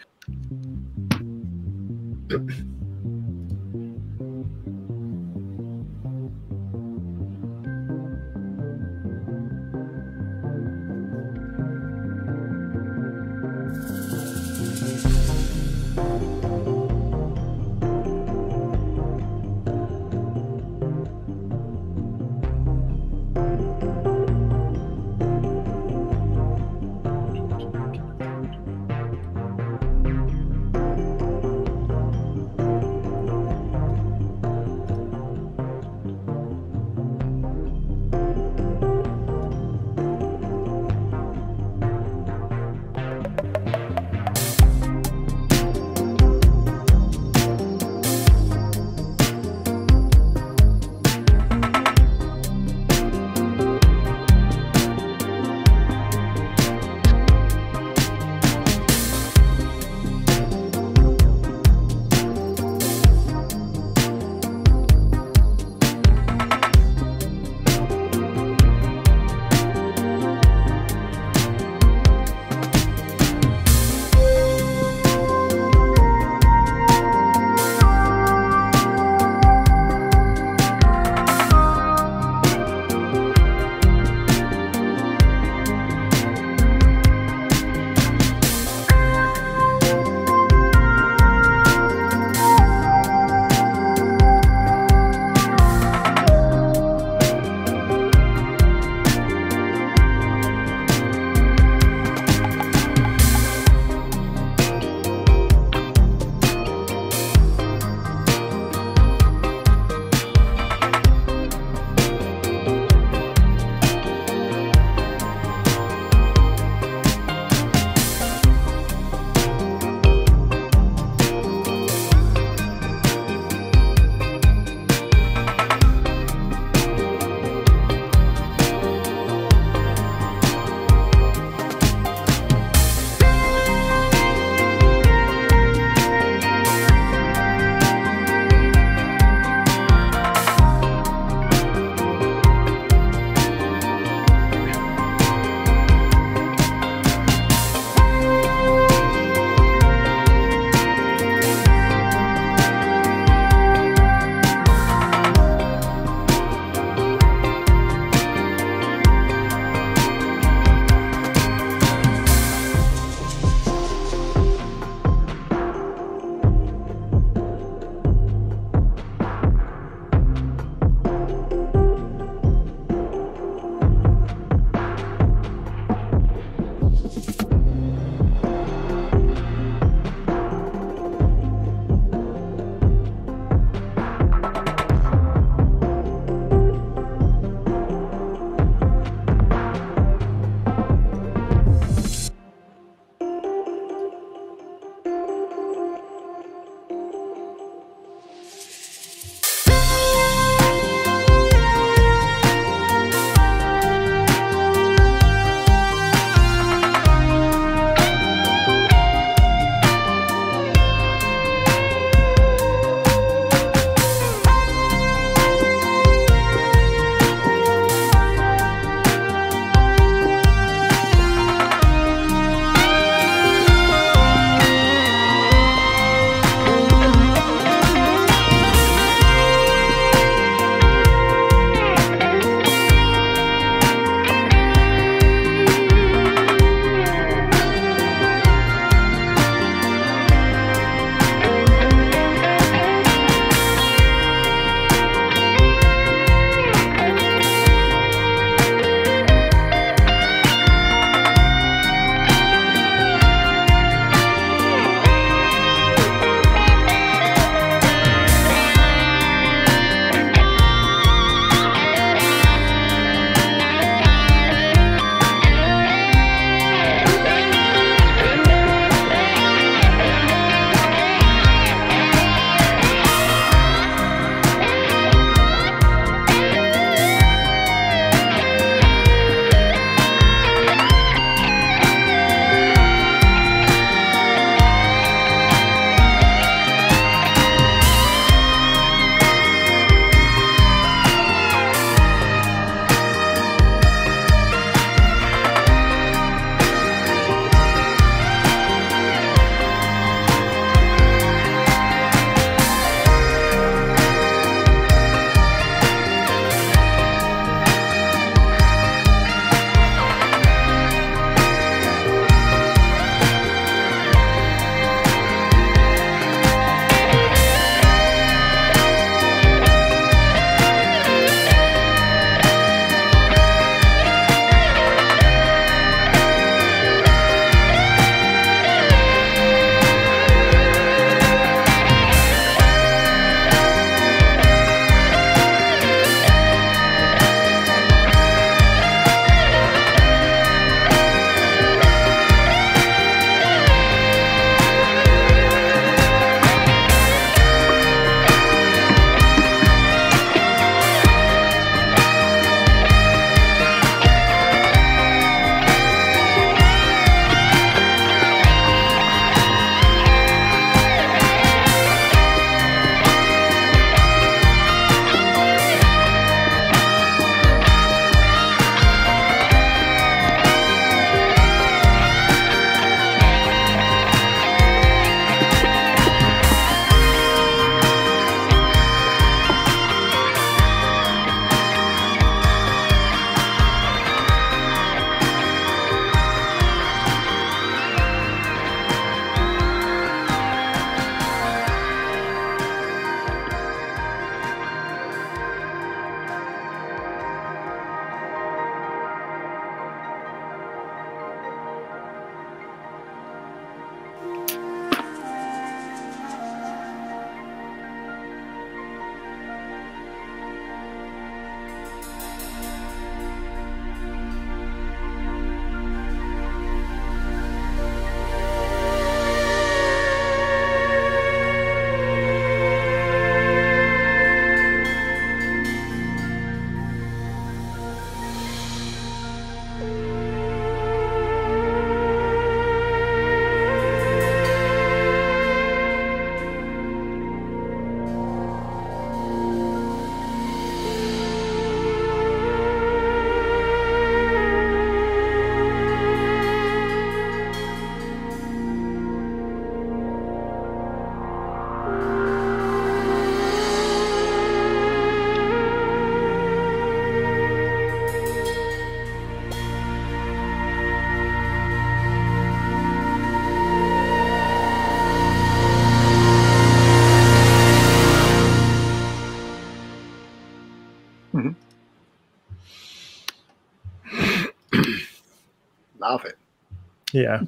Yeah,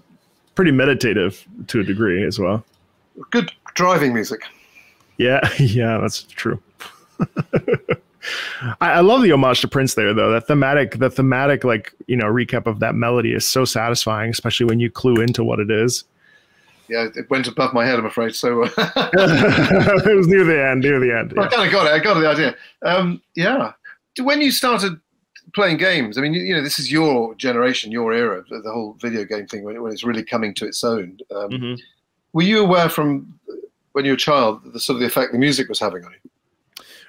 pretty meditative to a degree as well. Good driving music. Yeah, <laughs> yeah, that's true. <laughs> I, I, love the homage to Prince there, though. That thematic, the thematic, like you know, recap of that melody is so satisfying, especially when you clue into what it is. Yeah, it went above my head, I'm afraid. So <laughs> it was near the end. Near the end. Yeah. I kind of got it. I got the idea. Um, yeah. When you started playing games, I mean, you, you, know, this is your generation, your era, the whole video game thing when, when it's really coming to its own. Um, mm-hmm. Were you aware from when you were a child the sort of the effect the music was having on you?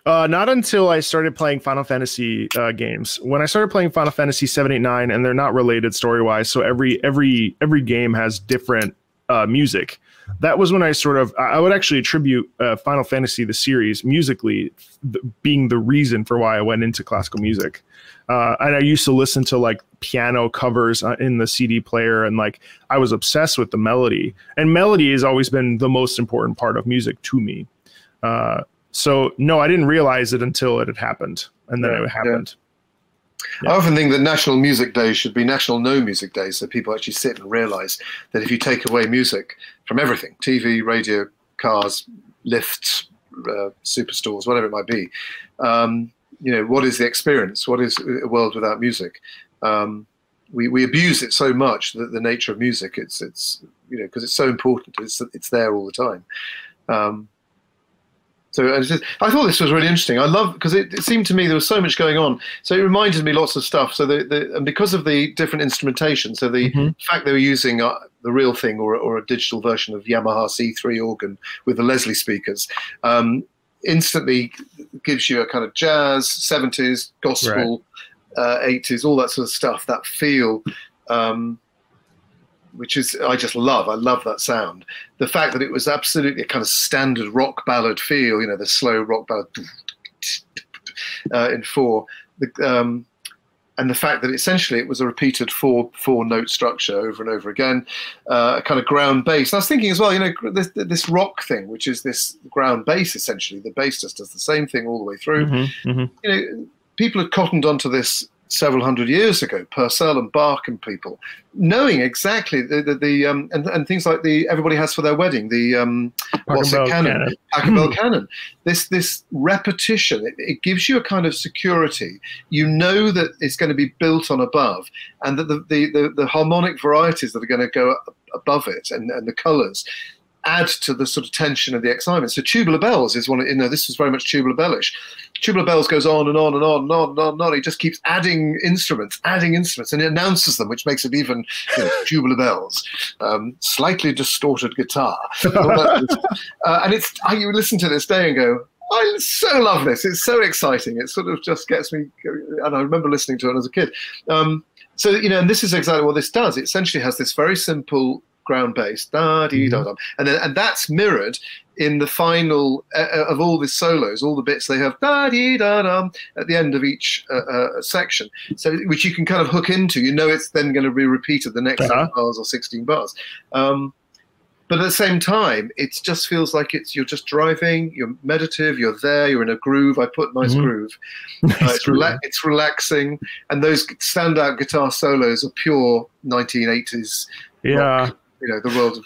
Uh, not until I started playing Final Fantasy uh, games. When I started playing Final Fantasy seven, eight, nine, and they're not related story wise, so every every every game has different uh, music. That was when I sort of I would actually attribute uh, Final Fantasy the series musically th- being the reason for why I went into classical music. Uh, and I used to listen to like piano covers uh, in the CD player, and like I was obsessed with the melody. And melody has always been the most important part of music to me. Uh, so no, I didn't realize it until it had happened, and then yeah, it happened. Yeah. I often think that National Music Day should be National No Music Day, so people actually sit and realize that if you take away music from everything TV, radio, cars, lifts, uh, superstores, whatever it might be um, you know, what is the experience? What is a world without music? Um, we, we abuse it so much that the nature of music, it's, it's you know, because it's so important, it's, it's there all the time. Um, so I, just, I thought this was really interesting. I love because it, it, seemed to me there was so much going on. So it reminded me lots of stuff. So the, the and because of the different instrumentation, so the mm-hmm. fact they were using uh, the real thing or, or a digital version of Yamaha C3 organ with the Leslie speakers, um, instantly gives you a kind of jazz, 70s, gospel, right. uh, 80s, all that sort of stuff, that feel. Um, which is I just love. I love that sound. The fact that it was absolutely a kind of standard rock ballad feel, you know, the slow rock ballad uh, in four, the, um, and the fact that essentially it was a repeated four four note structure over and over again, uh, a kind of ground bass. And I was thinking as well, you know, this, this rock thing, which is this ground bass essentially. The bass just does the same thing all the way through. Mm-hmm, mm-hmm. You know, people had cottoned onto this several hundred years ago, Purcell and Bach and people, knowing exactly the the, the um, and, and things like the everybody has for their wedding the um, what's it canon, Pachelbel canon. This this repetition it, it, gives you a kind of security. You know that it's going to be built on above, and that the the, the, the harmonic varieties that are going to go above it and, and the colours add to the sort of tension and the excitement. So Tubular Bells is one. Of, you know, this is very much Tubular Bellish. Tubular Bells goes on and on and on and on and on and on. He just keeps adding instruments, adding instruments, and he announces them, which makes it even you know, <laughs> Tubular Bells. Um, slightly distorted guitar, <laughs> uh, and it's I, you listen to this day and go, I so love this. It's so exciting. It sort of just gets me, and I remember listening to it as a kid. Um, so you know, and this is exactly what this does. It essentially has this very simple ground bass, da dee da da, and then and that's mirrored in the final uh, uh, of all the solos, all the bits they have da dee da dum at the end of each uh, uh, section, so which you can kind of hook into. You know, it's then going to be repeated the next uh-huh. bars or sixteen bars. Um, but at the same time, it just feels like it's you're just driving, you're meditative, you're there, you're in a groove. I put nice mm-hmm. groove. <laughs> Nice uh, it's, rela- it's relaxing, and those standout guitar solos are pure 1980s. Yeah. Rock you know the world of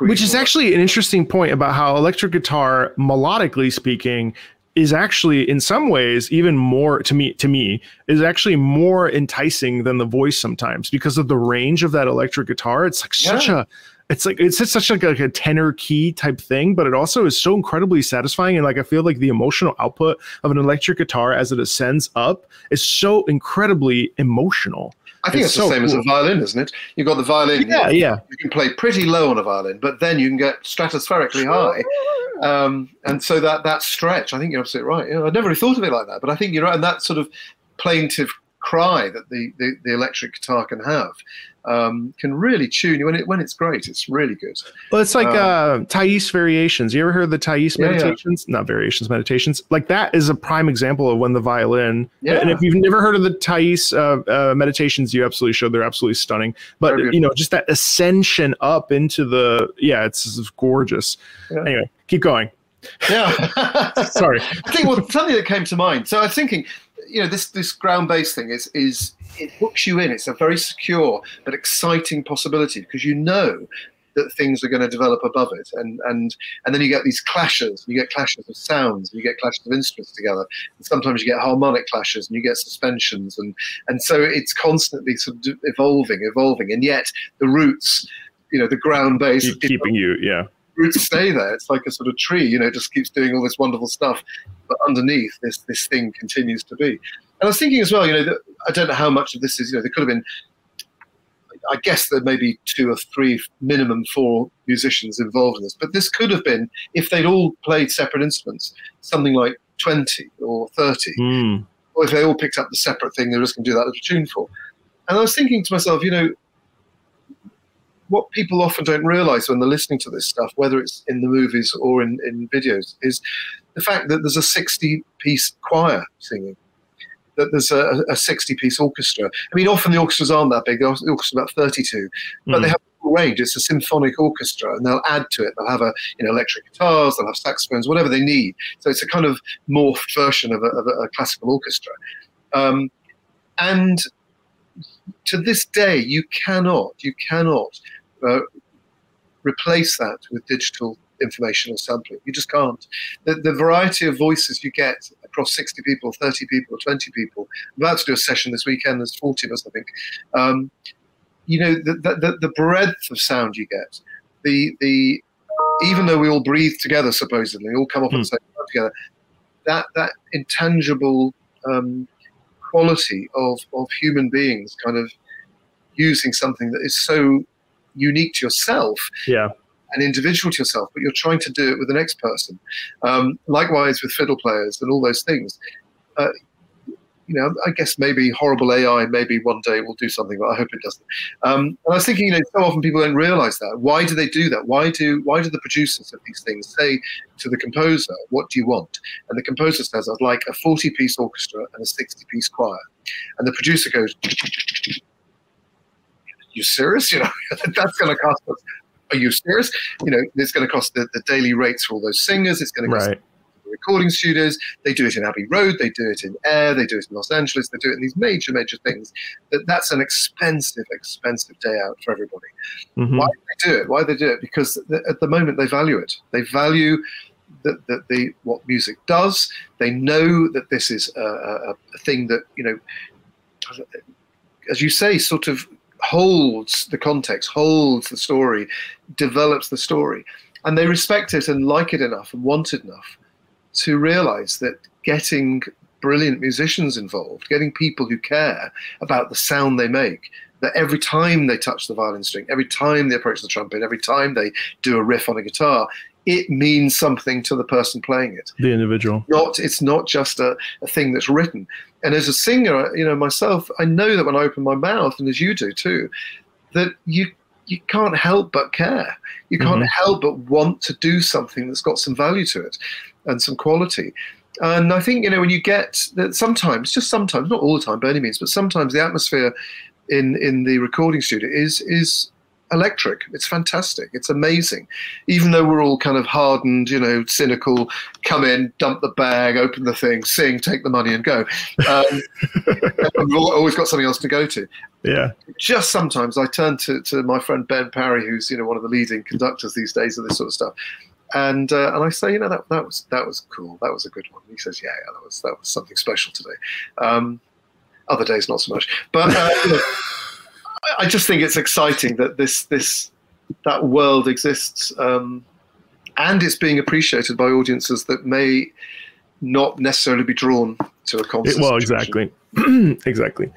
which is actually an interesting point about how electric guitar melodically speaking is actually in some ways even more to me to me is actually more enticing than the voice sometimes because of the range of that electric guitar. It's like yeah. such a it's like it's such like a, like a tenor key type thing but it also is so incredibly satisfying and like i feel like the emotional output of an electric guitar as it ascends up is so incredibly emotional I think it's, it's the same cool. as a violin, isn't it? You've got the violin. Yeah, yeah. You can play pretty low on a violin, but then you can get stratospherically high. Um, and so that that stretch, I think you're absolutely right. You know, I'd never really thought of it like that, but I think you're right. And that sort of plaintive cry that the, the, the electric guitar can have um, can really tune you when it when it's great. It's really good. Well, it's like um, uh, Thais variations. You ever heard the Thais yeah, meditations? Yeah. Not variations, meditations. Like that is a prime example of when the violin. Yeah. And if you've never heard of the Thais uh, uh, meditations, you absolutely should. They're absolutely stunning. But you know, just that ascension up into the yeah, it's, it's gorgeous. Yeah. Anyway, keep going. Yeah. <laughs> Sorry. <laughs> I think well, something that came to mind. So I was thinking you know this this ground based thing is is it hooks you in. It's a very secure but exciting possibility because you know that things are going to develop above it, and and and then you get these clashes. You get clashes of sounds. You get clashes of instruments together. And sometimes you get harmonic clashes, and you get suspensions, and and so it's constantly sort of evolving, evolving, and yet the roots, you know, the ground bass Keep, keeping you, yeah. Roots stay there. It's like a sort of tree, you know, just keeps doing all this wonderful stuff, but underneath this this thing continues to be. And I was thinking as well, you know, that I don't know how much of this is, you know, there could have been I guess there may be two or three, minimum four musicians involved in this. But this could have been, if they'd all played separate instruments, something like 20 or 30. Mm. Or if they all picked up the separate thing, they were just going to do that little tune for. And I was thinking to myself, you know, what people often don't realize when they're listening to this stuff, whether it's in the movies or in, in videos, is the fact that there's a 60 piece choir singing that there's a, a 60 piece orchestra. I mean, often the orchestras aren't that big. The orchestra's about 32, but mm. they have a range. It's a symphonic orchestra, and they'll add to it. They'll have a you know electric guitars, they'll have saxophones, whatever they need. So it's a kind of morphed version of a, of a classical orchestra. Um, and to this day, you cannot, you cannot uh, replace that with digital information or sampling. You just can't. The, the variety of voices you get across 60 people, 30 people, 20 people. I'm about to do a session this weekend. There's 40 of us, I think. Um, you know, the, the, the breadth of sound you get, the the even though we all breathe together, supposedly, all come up mm. the same time together, that that intangible um, quality of of human beings kind of using something that is so unique to yourself yeah an individual to yourself, but you're trying to do it with the next person. Um, likewise with fiddle players and all those things. Uh, you know, I guess maybe horrible AI maybe one day will do something, but I hope it doesn't. Um, and I was thinking, you know, so often people don't realize that. Why do they do that? Why do why do the producers of these things say to the composer, "What do you want?" And the composer says, "I'd like a 40-piece orchestra and a 60-piece choir," and the producer goes. You serious? You know <laughs> that's going to cost us are you serious? You know, it's going to cost the, the daily rates for all those singers. It's going to cost right. recording studios. They do it in Abbey Road. They do it in Air. They do it in Los Angeles. They do it in these major, major things. That that's an expensive, expensive day out for everybody. Mm-hmm. Why do they do it? Why do they do it? Because at the moment they value it. They value that, that the what music does. They know that this is a, a, a thing that you know, as you say, sort of holds the context, holds the story, develops the story. And they respect it and like it enough and want it enough to realize that getting brilliant musicians involved, getting people who care about the sound they make, that every time they touch the violin string, every time they approach the trumpet, every time they do a riff on a guitar, it means something to the person playing it. The individual. Not it's not just a, a thing that's written. And as a singer, you know, myself, I know that when I open my mouth, and as you do too, that you you can't help but care. You can't mm-hmm. help but want to do something that's got some value to it and some quality. And I think, you know, when you get that sometimes, just sometimes, not all the time by any means, but sometimes the atmosphere in in the recording studio is is electric. It's fantastic. It's amazing. Even though we're all kind of hardened, you know, cynical, come in, dump the bag, open the thing, sing, take the money, and go. Um, <laughs> we've always got something else to go to. Yeah. Just sometimes I turn to, to my friend Ben Parry, who's you know one of the leading conductors these days of this sort of stuff. And uh, and I say, you know, that, that was that was cool. That was a good one. He says, yeah, yeah, that was that was something special today. Um, other days, not so much. But uh, you know, I just think it's exciting that this this that world exists, um, and it's being appreciated by audiences that may not necessarily be drawn to a concert. Well, exactly, <clears throat> exactly.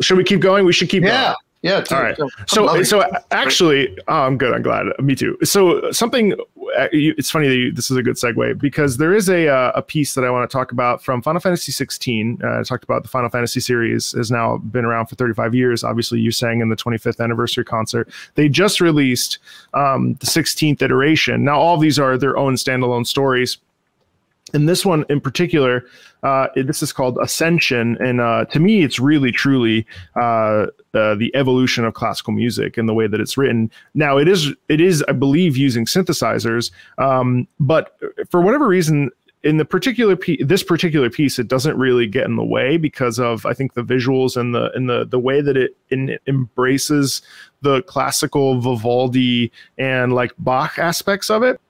Should we keep going? We should keep yeah. going. Yeah. All right. So, so actually, oh, I'm good. I'm glad. Me too. So, something. Uh, it's funny that you, this is a good segue because there is a uh, a piece that I want to talk about from Final Fantasy 16. Uh, I talked about the Final Fantasy series has now been around for 35 years. Obviously, you sang in the 25th anniversary concert. They just released um, the 16th iteration. Now, all these are their own standalone stories and this one in particular, uh, this is called Ascension, and uh, to me, it's really truly uh, uh, the evolution of classical music and the way that it's written. Now, it is it is I believe using synthesizers, um, but for whatever reason, in the particular piece, this particular piece, it doesn't really get in the way because of I think the visuals and the and the the way that it, in, embraces the classical Vivaldi and like Bach aspects of it.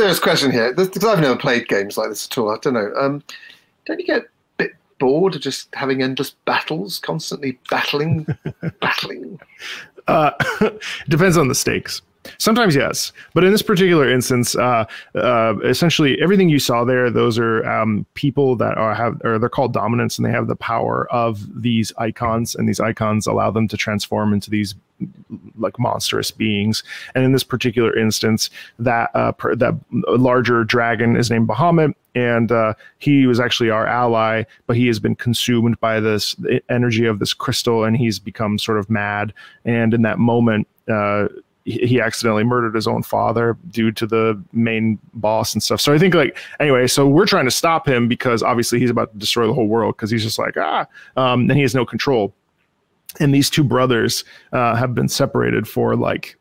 Serious question here, because I've never played games like this at all. I don't know. Um, don't you get a bit bored of just having endless battles, constantly battling, <laughs> battling? Uh, <laughs> depends on the stakes. Sometimes yes, but in this particular instance, uh, uh, essentially everything you saw there, those are um, people that are have or they're called dominants, and they have the power of these icons, and these icons allow them to transform into these like monstrous beings. And in this particular instance, that uh, per, that larger dragon is named Bahamut, and uh, he was actually our ally, but he has been consumed by this energy of this crystal, and he's become sort of mad. And in that moment. Uh, he accidentally murdered his own father due to the main boss and stuff. So I think like anyway, so we're trying to stop him because obviously he's about to destroy the whole world because he's just like ah, um, and he has no control. And these two brothers uh, have been separated for like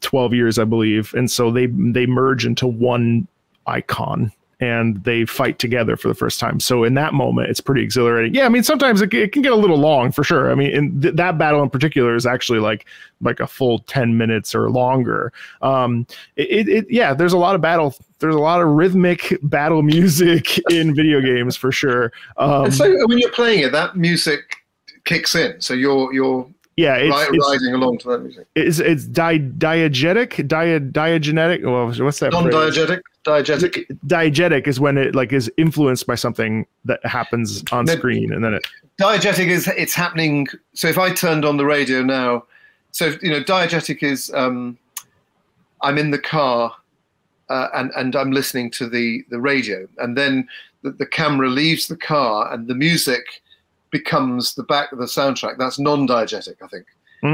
12 years, I believe, and so they they merge into one icon and they fight together for the first time. So in that moment, it's pretty exhilarating. Yeah, I mean, sometimes it, it can get a little long for sure. I mean, in th- that battle in particular is actually like like a full ten minutes or longer. Um, it, it yeah, there's a lot of battle. There's a lot of rhythmic <laughs> battle music in video games for sure. Um, and so when you're playing it, that music kicks in. So you're you're yeah, it's, it's riding along to that music. It's it's di- diegetic, di- diegenetic. Well, what's that? Non-diegetic. Diegetic. Diegetic is when it like is influenced by something that happens on no, screen, and then it. Diegetic is it's happening. So if I turned on the radio now, so you know, diegetic is um, I'm in the car, uh, and and I'm listening to the the radio, and then the, the camera leaves the car, and the music becomes the back of the soundtrack. That's non-diegetic, I think.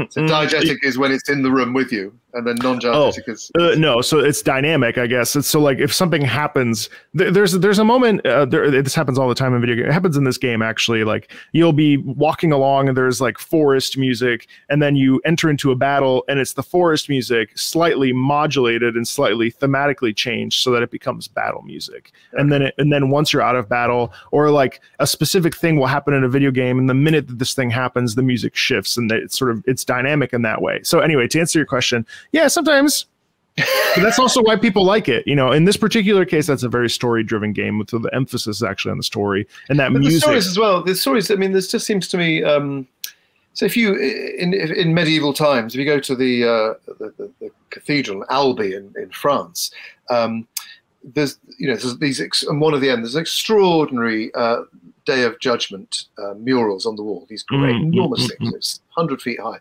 So mm, diegetic is when it's in the room with you, and then non-diegetic oh, is, uh, no. So it's dynamic, I guess. It's so like if something happens, th- there's there's a moment. Uh, there, this happens all the time in video game. It happens in this game actually. Like you'll be walking along and there's like forest music, and then you enter into a battle, and it's the forest music slightly modulated and slightly thematically changed so that it becomes battle music. Okay. And then it, and then once you're out of battle, or like a specific thing will happen in a video game, and the minute that this thing happens, the music shifts, and it's sort of it's dynamic in that way. So anyway, to answer your question, yeah, sometimes. but that's also why people like it. You know, in this particular case, that's a very story-driven game with the emphasis actually on the story and that but music. The stories as well. The stories. I mean, this just seems to me. Um, so if you in in medieval times, if you go to the uh, the, the, the, cathedral Albi in in France, um, there's you know there's these ex- and one of the end there's extraordinary uh, Day of Judgment uh, murals on the wall. These great, mm, enormous mm, things, hundred feet high,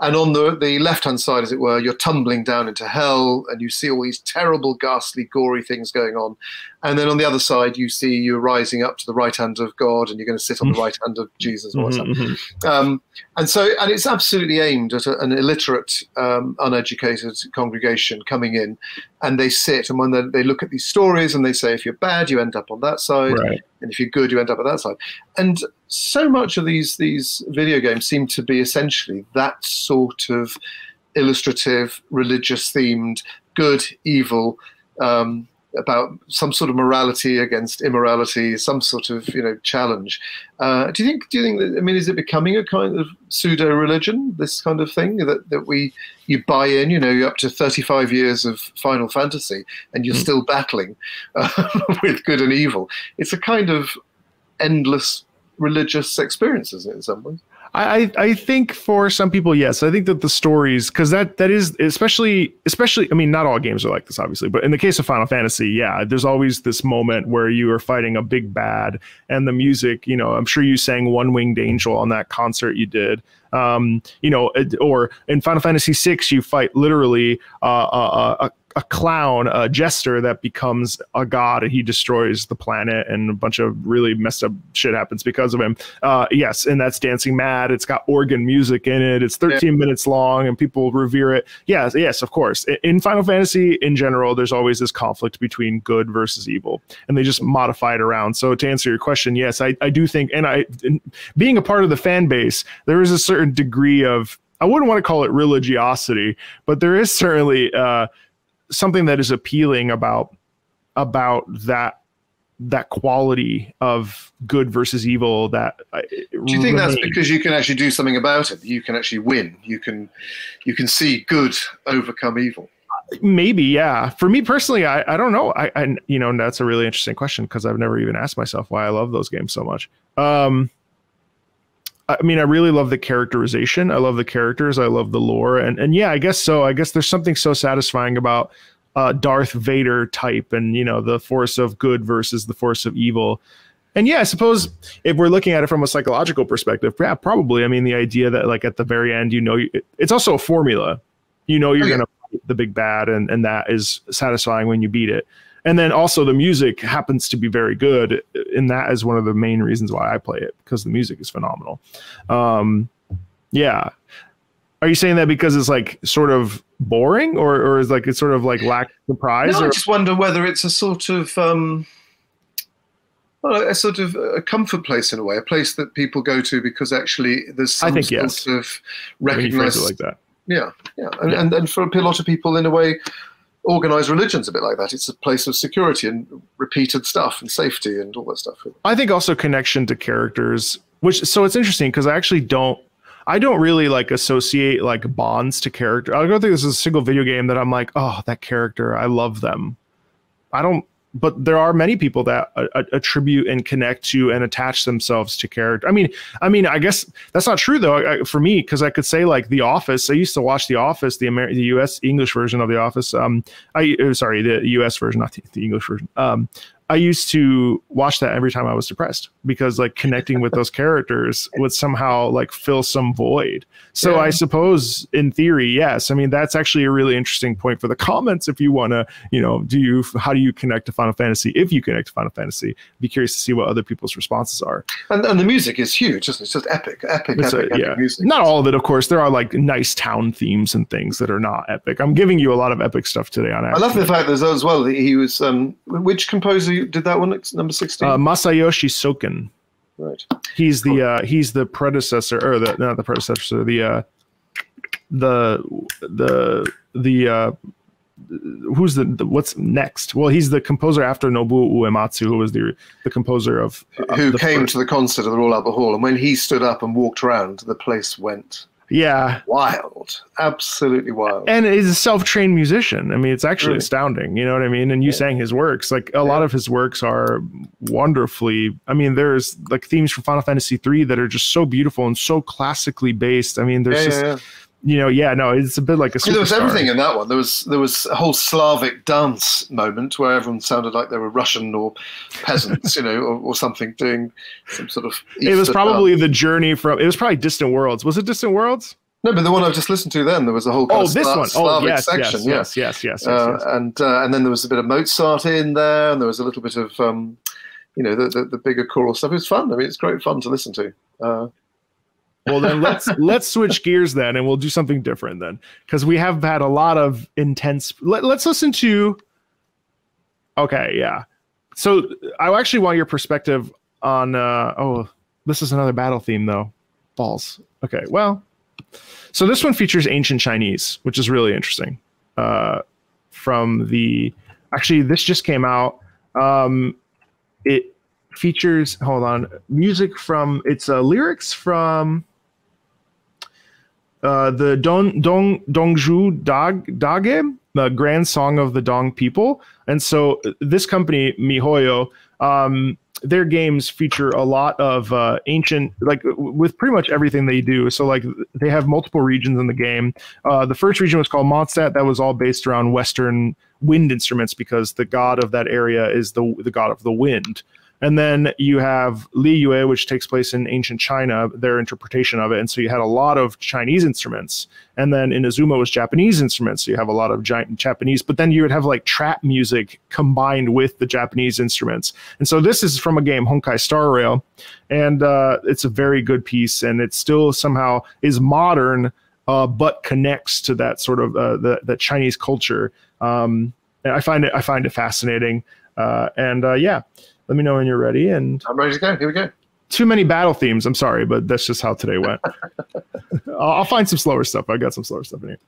and on the the left hand side, as it were, you're tumbling down into hell, and you see all these terrible, ghastly, gory things going on, and then on the other side, you see you're rising up to the right hand of God, and you're going to sit on the right hand of <laughs> Jesus or. Mm-hmm. Um, and so, and it's absolutely aimed at a, an illiterate, um, uneducated congregation coming in, and they sit, and when they, they, look at these stories, and they say, if you're bad, you end up on that side. Right and if you're good, you end up at that side. And so much of these these video games seem to be essentially that sort of illustrative, religious themed, good, evil, um, about some sort of morality against immorality, some sort of you know challenge. Uh, do you think? Do you think that? I mean, is it becoming a kind of pseudo religion? This kind of thing that that we you buy in. You know, you're up to 35 years of Final Fantasy, and you're mm. still battling uh, <laughs> with good and evil. It's a kind of endless religious experiences? In some ways. I, I think for some people, yes. I think that the stories, because that that is especially especially. I mean, not all games are like this, obviously, but in the case of Final Fantasy, yeah, there's always this moment where you are fighting a big bad, and the music. You know, I'm sure you sang "One Winged Angel" on that concert you did. Um, you know, or in Final Fantasy VI, you fight literally uh, a, a, a clown, a jester that becomes a god and he destroys the planet and a bunch of really messed up shit happens because of him. Uh, yes, and that's Dancing Mad. It's got organ music in it. It's 13 yeah. minutes long and people revere it. Yes, yes, of course. In Final Fantasy in general, there's always this conflict between good versus evil, and they just modify it around. So to answer your question, yes, I, I do think, and I, being a part of the fan base, there is a certain degree of I wouldn't want to call it religiosity, but there is certainly uh, something that is appealing about about that that quality of good versus evil that uh, do you think that's because you can actually do something about it? You can actually win. You can you can see good overcome evil. Maybe yeah. For me personally i, I don't know. I, I you know that's a really interesting question because i've never even asked myself why i love those games so much. Um I mean, I really love the characterization. I love the characters. I love the lore, and and yeah, I guess so. I guess there's something so satisfying about uh, Darth Vader type, and you know, the force of good versus the force of evil. And yeah, I suppose if we're looking at it from a psychological perspective, yeah, probably. I mean, the idea that like at the very end, you know, it's also a formula. You know, you're oh, yeah. gonna fight the big bad, and and that is satisfying when you beat it and then also the music happens to be very good and that is one of the main reasons why i play it because the music is phenomenal um, yeah are you saying that because it's like sort of boring or, or is like it's sort of like lack surprise no, or? i just wonder whether it's a sort of um, well, a sort of a comfort place in a way, a place that people go to because actually there's some I think, sort yes. of recognized like that. Yeah, yeah, and, yeah. and and for a lot of people, in a way, organized religion's a bit like that. It's a place of security and repeated stuff and safety and all that stuff. I think also connection to characters, which so it's interesting because I actually don't I don't really like associate like bonds to character. I don't think this is a single video game that I'm like, oh, that character, I love them. I don't but there are many people that attribute and connect to and attach themselves to character. I mean, I mean, I guess that's not true though I, for me because I could say like The Office. I used to watch The Office, the Amer- the U.S. English version of The Office. Um, I uh, sorry, the U.S. version, not the, the English version. Um, I used to watch that every time I was depressed because like connecting with those characters would somehow like fill some void. So yeah. I suppose in theory, yes. I mean, that's actually a really interesting point for the comments. If you want to, you know, do you, how do you connect to Final Fantasy? If you connect to Final Fantasy, be curious to see what other people's responses are. And, and the music is huge. It's just epic, epic, it's epic, a, epic music. Not all of it, of course. There are like nice town themes and things that are not epic. I'm giving you a lot of epic stuff today on. I love the fact that as well, that he was, um, which composer did that one? Number sixteen. Uh, Masayoshi Soken. Right. He's the uh, he's the predecessor, or the not the predecessor, the uh, the the the uh, who's the, the, what's next? Well, he's the composer after Nobuo Uematsu, who was the the composer of uh, who came first. to the concert of the Royal Albert Hall, and when he stood up and walked around, the place went yeah. Wild. Absolutely wild. And he's a self trained musician. I mean, it's actually really? astounding. You know what I mean? And you yeah. sang his works. Like a yeah. lot of his works are wonderfully, I mean, there's like themes from Final Fantasy III that are just so beautiful and so classically based. I mean, there's yeah, just you know, yeah, no, it's a bit like a. mean, there was everything in that one. There was there was a whole Slavic dance moment where everyone sounded like they were Russian or peasants, you know, or, or, something doing some sort of. Easter <laughs> it was probably dance. the journey from. It was probably Distant Worlds. Was it Distant Worlds? No, but the one I've just listened to then, there was a whole oh, this Sla- one. Oh, yes, section. Yes, yes, yes, yes, yes, uh, yes. And uh, and then there was a bit of Mozart in there, and there was a little bit of um, you know, the, the, the bigger choral stuff. It was fun. I mean, it's great fun to listen to. Uh, well, then let's <laughs> let's switch gears then, and we'll do something different then, because we have had a lot of intense. Let, let's listen to. Okay, yeah. So I actually want your perspective on. Uh, oh, this is another battle theme though. Balls. Okay, well, so this one features ancient Chinese, which is really interesting. Uh, from the actually, this just came out. Um, it features hold on music from it's uh, lyrics from uh, the Dong Dong Dongju Dag Dage, the Grand Song of the Dong People, and so uh, this company MiHoYo, um, their games feature a lot of uh, ancient, like with pretty much everything they do. So like they have multiple regions in the game. Uh, the first region was called Mondstadt, that was all based around Western wind instruments because the god of that area is the the god of the wind. And then you have Liyue, which takes place in ancient China, their interpretation of it. And so you had a lot of Chinese instruments. And then in Inazuma was Japanese instruments. So you have a lot of giant Japanese, but then you would have like trap music combined with the Japanese instruments. And so this is from a game, Honkai Star Rail. And uh, it's a very good piece. And it still somehow is modern, uh, but connects to that sort of uh, the, the Chinese culture. Um, I find it I find it fascinating. Uh, and uh, yeah, let me know when you're ready. And I'm ready to go. Here we go. Too many battle themes. I'm sorry, but that's just how today went. <laughs> I'll, I'll find some slower stuff. I got some slower stuff in here.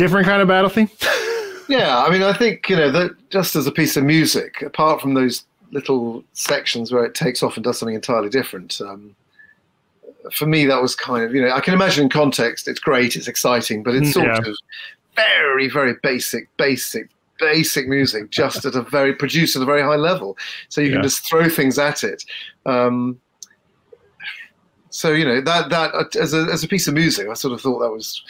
Different kind of battle theme. yeah, I mean, I think you know that just as a piece of music, apart from those little sections where it takes off and does something entirely different. Um, for me, that was kind of you know I can imagine in context it's great, it's exciting, but it's sort yeah. of very very basic, basic, basic music, just at a very produced at a very high level. So you yeah. can just throw things at it. Um, so you know that that as a as a piece of music, I sort of thought that was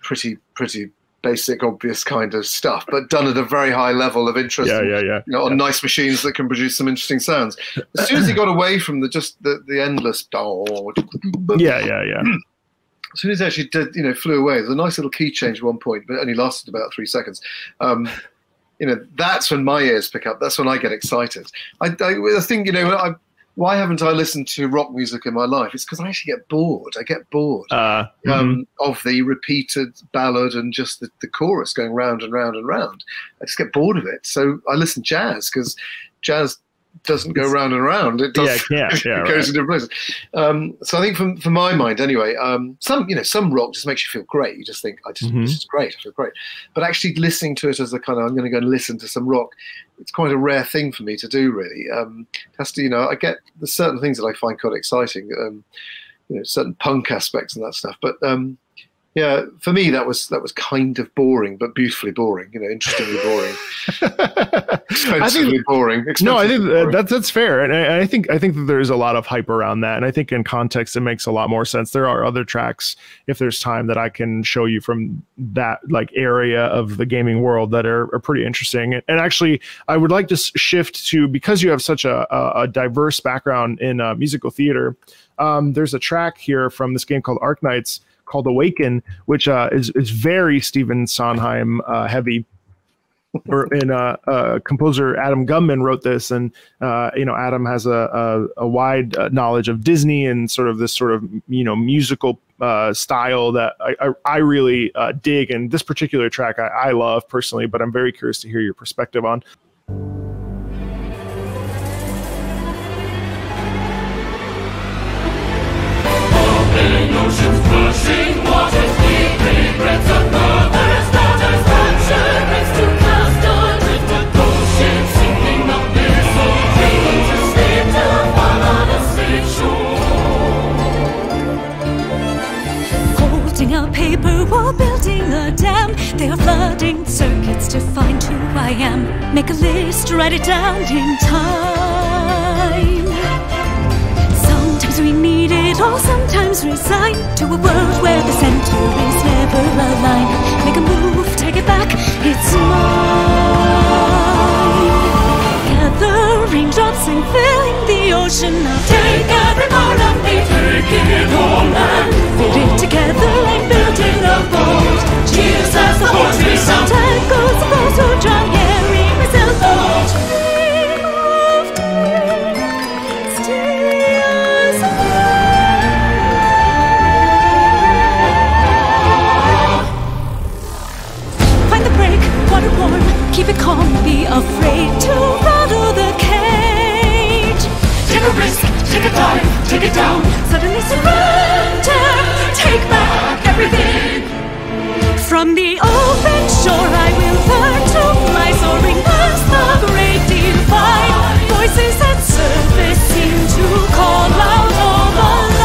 pretty pretty basic, obvious kind of stuff, but done at a very high level of interest. Yeah, yeah, yeah. You know, on yeah. nice machines that can produce some interesting sounds. As soon as he got away from the just the, the endless, yeah, yeah, yeah. As soon as he actually did, you know, flew away. There's a nice little key change at one point, but it only lasted about three seconds. Um, you know, that's when my ears pick up. That's when I get excited. I, I, I think, you know, I why haven't I listened to rock music in my life? It's because I actually get bored. I get bored uh, um, mm-hmm. of the repeated ballad and just the, the chorus going round and round and round. I just get bored of it. So I listen jazz because jazz doesn't go round and round. It does. Yeah, yeah, <laughs> yeah it goes right. into places. Um, so I think, from for my mind, anyway, um, some you know some rock just makes you feel great. You just think, I just mm-hmm. this is great. I feel great. But actually listening to it as a kind of I'm going to go and listen to some rock. It's quite a rare thing for me to do. Really, um, has to you know I get there's certain things that I find quite exciting. Um, you know, certain punk aspects and that stuff. But um, yeah, for me that was that was kind of boring, but beautifully boring. You know, interestingly boring, <laughs> expensively think, boring. No, I think boring. that's that's fair, and I, I, think I think that there's a lot of hype around that, and I think in context it makes a lot more sense. There are other tracks, if there's time, that I can show you from that like area of the gaming world that are, are pretty interesting. And, and actually, I would like to shift to because you have such a, a, a diverse background in uh, musical theater. Um, there's a track here from this game called Arknights called Awaken, which uh, is is very Stephen Sondheim uh, heavy. <laughs> or in uh, uh, composer Adam Gubman wrote this, and uh, you know Adam has a, a, a wide knowledge of Disney and sort of this sort of you know musical uh, style that I, I, I really uh, dig. And this particular track I, I love personally, but I'm very curious to hear your perspective on. Paper while building a dam. They are flooding circuits to find who I am. Make a list, write it down in time. All, sometimes resign to a world where the center is never aligned. Make a move, take it back, it's mine. Gathering drops and filling the ocean. I'll take every part of me, take it all and put it together like building a boat. Cheers as the horns resound. Tangles those who drown, carrying myself afraid to rattle the cage. Take a risk, take a dive, take it down, suddenly surrender, take back everything. From the open shore, I will learn to fly, soaring past the great divide. Voices that surface seem to call out all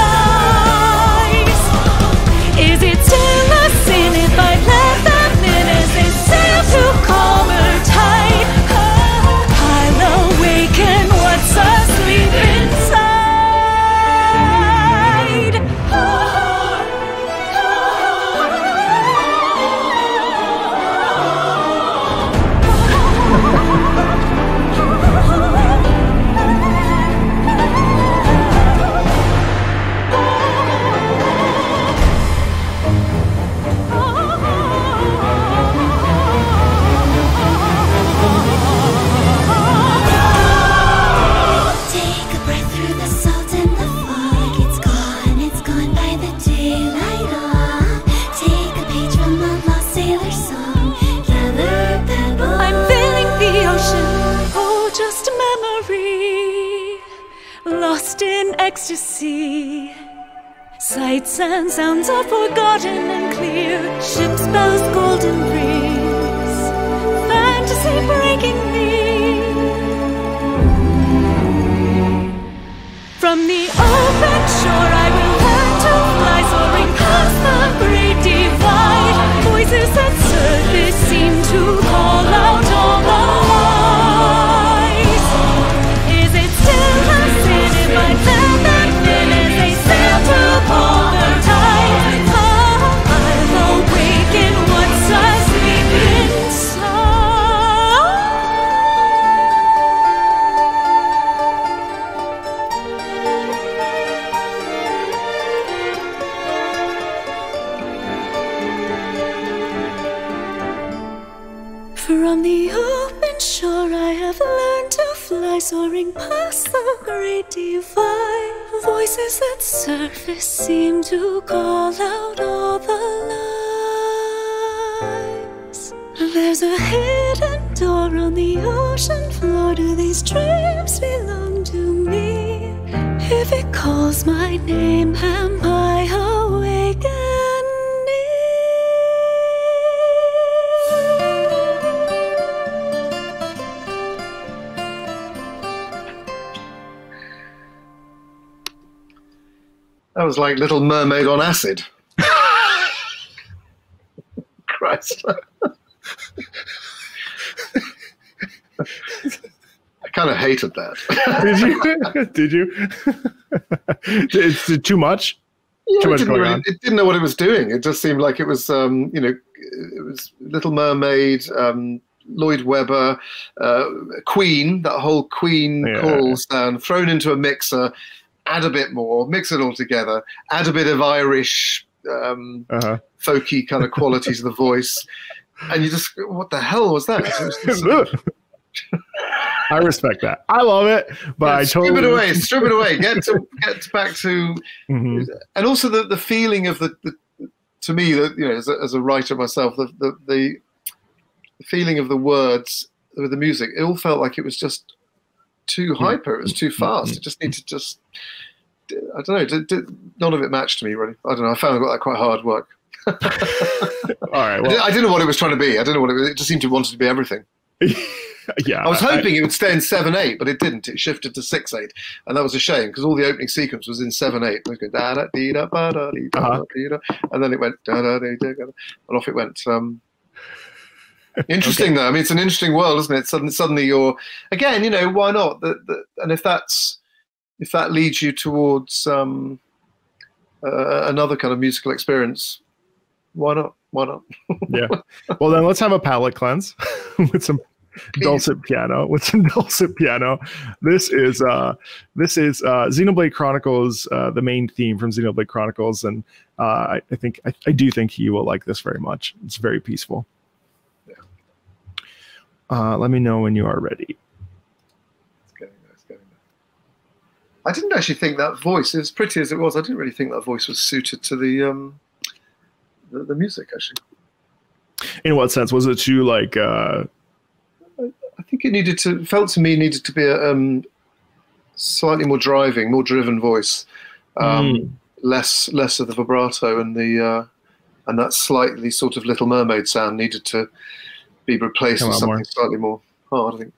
ecstasy. Sights and sounds are forgotten and clear ship's bells, golden breeze, fantasy breaking me. From the open shore, I will learn to fly, soaring past the great divide. Voices that surface seem to call out seem to call That was like Little Mermaid on acid. <laughs> Christ. I kind of hated that. Did you? <laughs> Did you? <laughs> it's too much. Yeah, Too much didn't going really- on. it didn't know what it was doing. It just seemed like it was, um, you know, it was Little Mermaid, um, Lloyd Webber, uh, Queen, that whole Queen Yeah. choral sound thrown into a mixer, add a bit more, mix it all together, add a bit of Irish um, Uh-huh. folky kind of qualities of the voice. And you just, what the hell was that? It was just- <laughs> I respect that. I love it, but I strip totally it away, strip it away. <laughs> Get to get back to Mhm. and also the, the feeling of the, the to me that you know as a, as a writer myself the, the the feeling of the words with the music it all felt like it was just too mm, hyper it was mm, too mm, fast it just needed to just I don't know did, did, none of it matched to me really I don't know I found I got that quite hard work <laughs> All right. I, Well, didn't, I didn't know what it was trying to be I didn't know what it was it just seemed to want to be everything <laughs> yeah. I was hoping it would stay in seven eight, but it didn't. It shifted to six eight, and that was a shame because all the opening sequence was in seven eight. It was going da da dee da ba da dee da Uh-huh. dee da, and then it went da da dee da, da, and off it went. Um, interesting though. I mean, it's an interesting world, isn't it? Suddenly, suddenly you're again. You know, why not? The, the, and if that's if that leads you towards um, uh, another kind of musical experience, why not? Why not? yeah. <laughs> Well, then let's have a palate cleanse <laughs> with some dulcet piano. With some <laughs> dulcet piano. This is uh this is uh Xenoblade Chronicles, uh, the main theme from Xenoblade Chronicles, and uh, I, I think I, I do think you will like this very much. It's very peaceful. Uh, let me know when you are ready. It's getting there, it's getting there. I didn't actually think that voice, as pretty as it was, I didn't really think that voice was suited to the um, the, the music. Actually, In what sense was it too like? uh I think it needed to felt to me needed to be a um, slightly more driving, more driven voice, um, Mm. less less of the vibrato and the uh, and that slightly sort of Little Mermaid sound needed to be replaced with something more. slightly more hard. I think.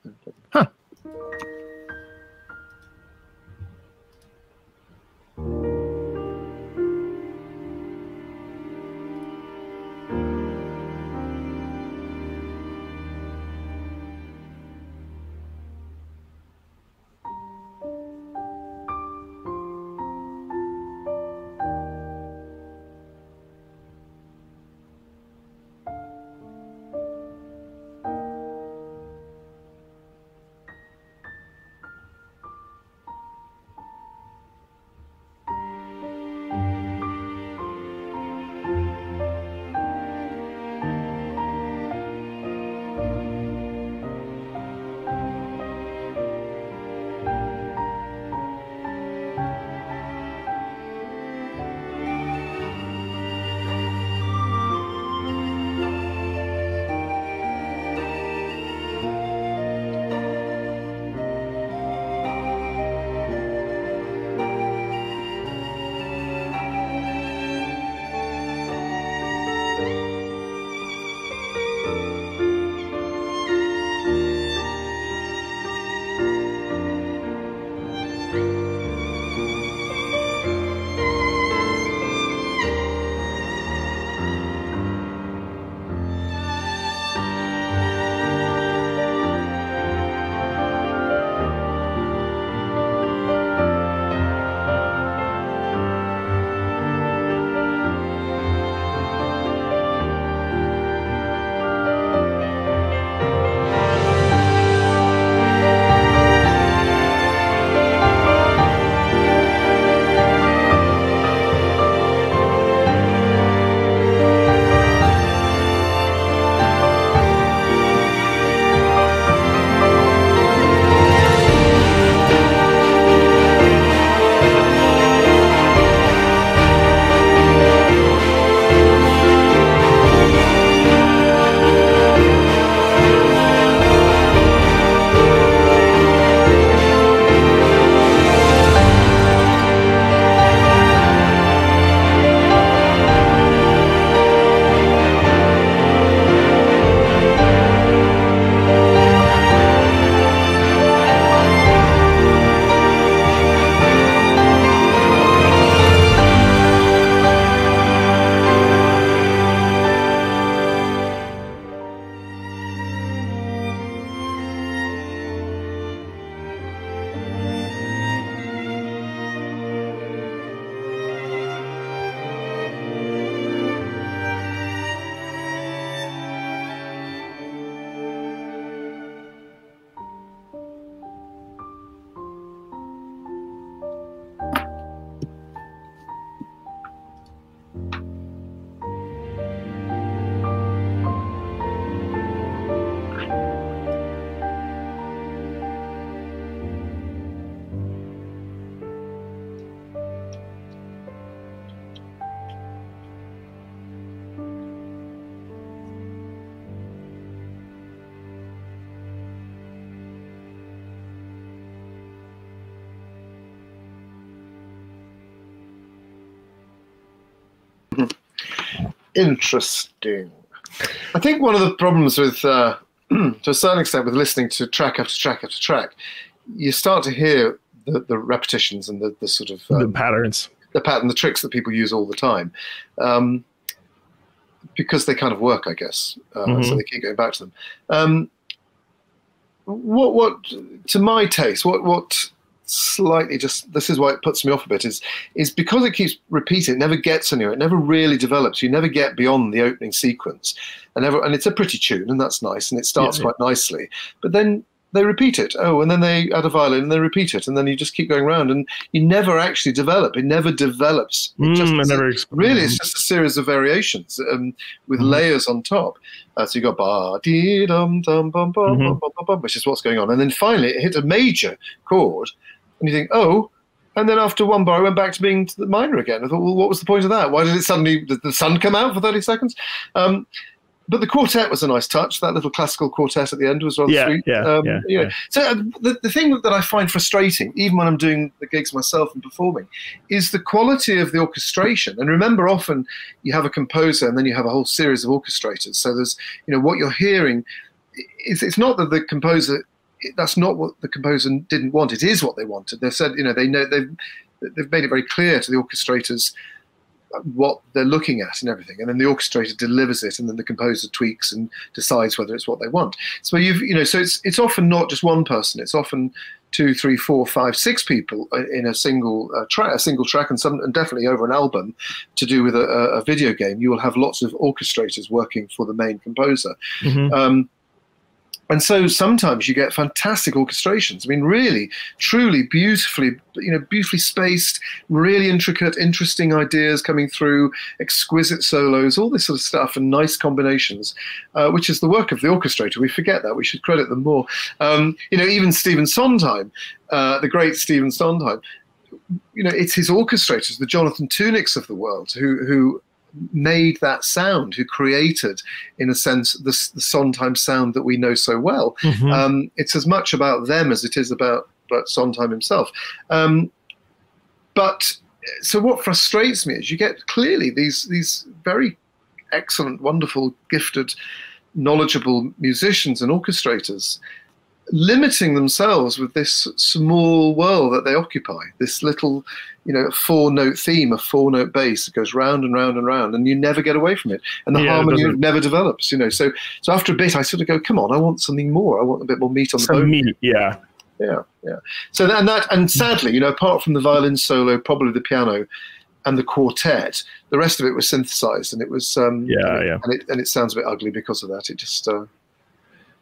Interesting. I think one of the problems with, uh, <clears throat> to a certain extent, with listening to track after track after track, you start to hear the, the repetitions and the, the sort of the um, patterns. the pattern, the tricks that people use all the time, um, because they kind of work, I guess. Uh, So Mhm. they keep going back to them. Um, what, what, to my taste, what, what slightly just this is why it puts me off a bit is is because it keeps repeating it never gets anywhere it never really develops you never get beyond the opening sequence. And ever and it's a pretty tune and that's nice and it starts Yeah. quite nicely. But then they repeat it. Oh and then they add a violin and they repeat it and then you just keep going around and you never actually develop it never develops. It Mm, never really it's just a series of variations um, with Mhm. layers on top. Uh, so you got ba dee dum dum bum bum Mhm. bum bum bum bum, which is what's going on. And then finally it hit a major chord and you think oh and then after one bar, I went back to being the minor again. I thought, well, what was the point of that? Why did it suddenly did the sun come out for thirty seconds? Um, but the quartet was a nice touch. That little classical quartet at the end was rather Yeah, sweet. yeah, um, yeah, you know. yeah. So uh, the, the thing that I find frustrating, even when I'm doing the gigs myself and performing, is the quality of the orchestration. And remember, often you have a composer and then you have a whole series of orchestrators. So there's, you know, what you're hearing. Is, it's not that the composer. That's not what the composer didn't want. It is what they wanted. They said, you know, they know they've they've made it very clear to the orchestrators what they're looking at and everything, and then the orchestrator delivers it, and then the composer tweaks and decides whether it's what they want. So you've you know, so it's it's often not just one person; it's often two, three, four, five, six people in a single uh, track, a single track, and some, and definitely over an album to do with a, a video game. You will have lots of orchestrators working for the main composer. Mhm. Um, and so sometimes you get fantastic orchestrations. I mean, really, truly beautifully, you know, beautifully spaced, really intricate, interesting ideas coming through, exquisite solos, all this sort of stuff, and nice combinations, uh, which is the work of the orchestrator. We forget that. We should credit them more. Um, you know, even Stephen Sondheim, uh, the great Stephen Sondheim, you know, it's his orchestrators, the Jonathan Tunicks of the world, who who made that sound, who created, in a sense, the, the Sondheim sound that we know so well. Mhm. Um, it's as much about them as it is about, about Sondheim himself. Um, but so what frustrates me is you get clearly these these very excellent, wonderful, gifted, knowledgeable musicians and orchestrators limiting themselves with this small world that they occupy, this little, you know, four note theme, a four note bass that goes round and round and round, and you never get away from it. And the Yeah, harmony never develops, you know. So so after a bit I sort of go, come on, I want something more. I want a bit more meat on the bone. meat, yeah. Yeah, yeah. So and that and sadly, you know, apart from the violin solo, probably the piano and the quartet, the rest of it was synthesized and it was um Yeah, yeah. and it and it sounds a bit ugly because of that. It just uh,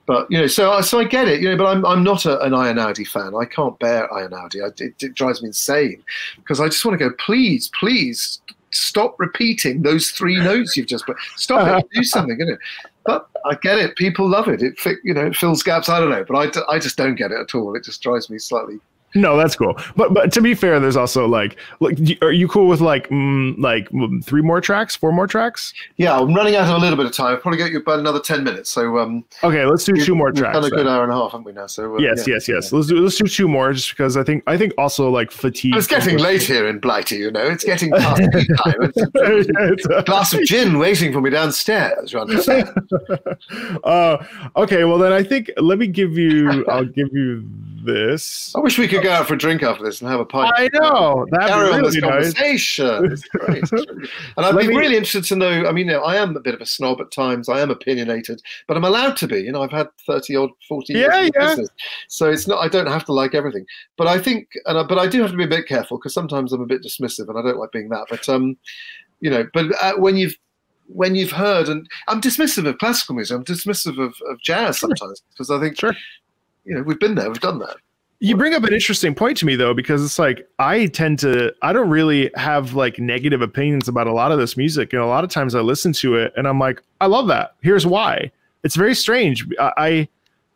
but you know, so I- so I get it, you know, but I'm I'm not a, an Einaudi fan. I can't bear Einaudi. I, it, it drives me insane because I just want to go, please, please stop repeating those three notes you've just put. Stop it, do <laughs> something, you know. But I get it. People love it. It you know it fills gaps. I don't know, but I, I just don't get it at all. It just drives me slightly. No, that's cool. But but to be fair, there's also like, like, are you cool with like, mm, like mm, three more tracks, four more tracks? Yeah, I'm running out of a little bit of time. I'll probably get you about another ten minutes. So um, Okay, let's do two more we've tracks. done a then. good hour and a half, haven't we now? So uh, yes, yeah. yes, yes. Let's do let's do two more, just because I think I think also like fatigue. It's getting late here in Blighty, you know. It's getting past time. <laughs> It's <laughs> It's, uh, a glass of gin waiting for me downstairs. You understand? <laughs> uh, okay, well then I think let me give you. I'll give you this. I wish we could go out for a drink after this and have a pint. I know that'd Carry be on really this nice. conversation. <laughs> It's great. And I'd Let be me- really interested to know. I mean, you know, I am a bit of a snob at times. I am opinionated, but I'm allowed to be. You know, I've had thirty odd, forty years Yeah, yeah. business, so it's not. I don't have to like everything. But I think, and I, but I do have to be a bit careful because sometimes I'm a bit dismissive, and I don't like being that. But um, you know, but uh, when you've when you've heard, and I'm dismissive of classical music, I'm dismissive of, of jazz sometimes because I think, Sure. You know, we've been there, we've done that. You bring up an interesting point to me though, because it's like I tend to I don't really have like negative opinions about a lot of this music, and a lot of times I listen to it and I'm like, I love that. Here's why. It's very strange. I, I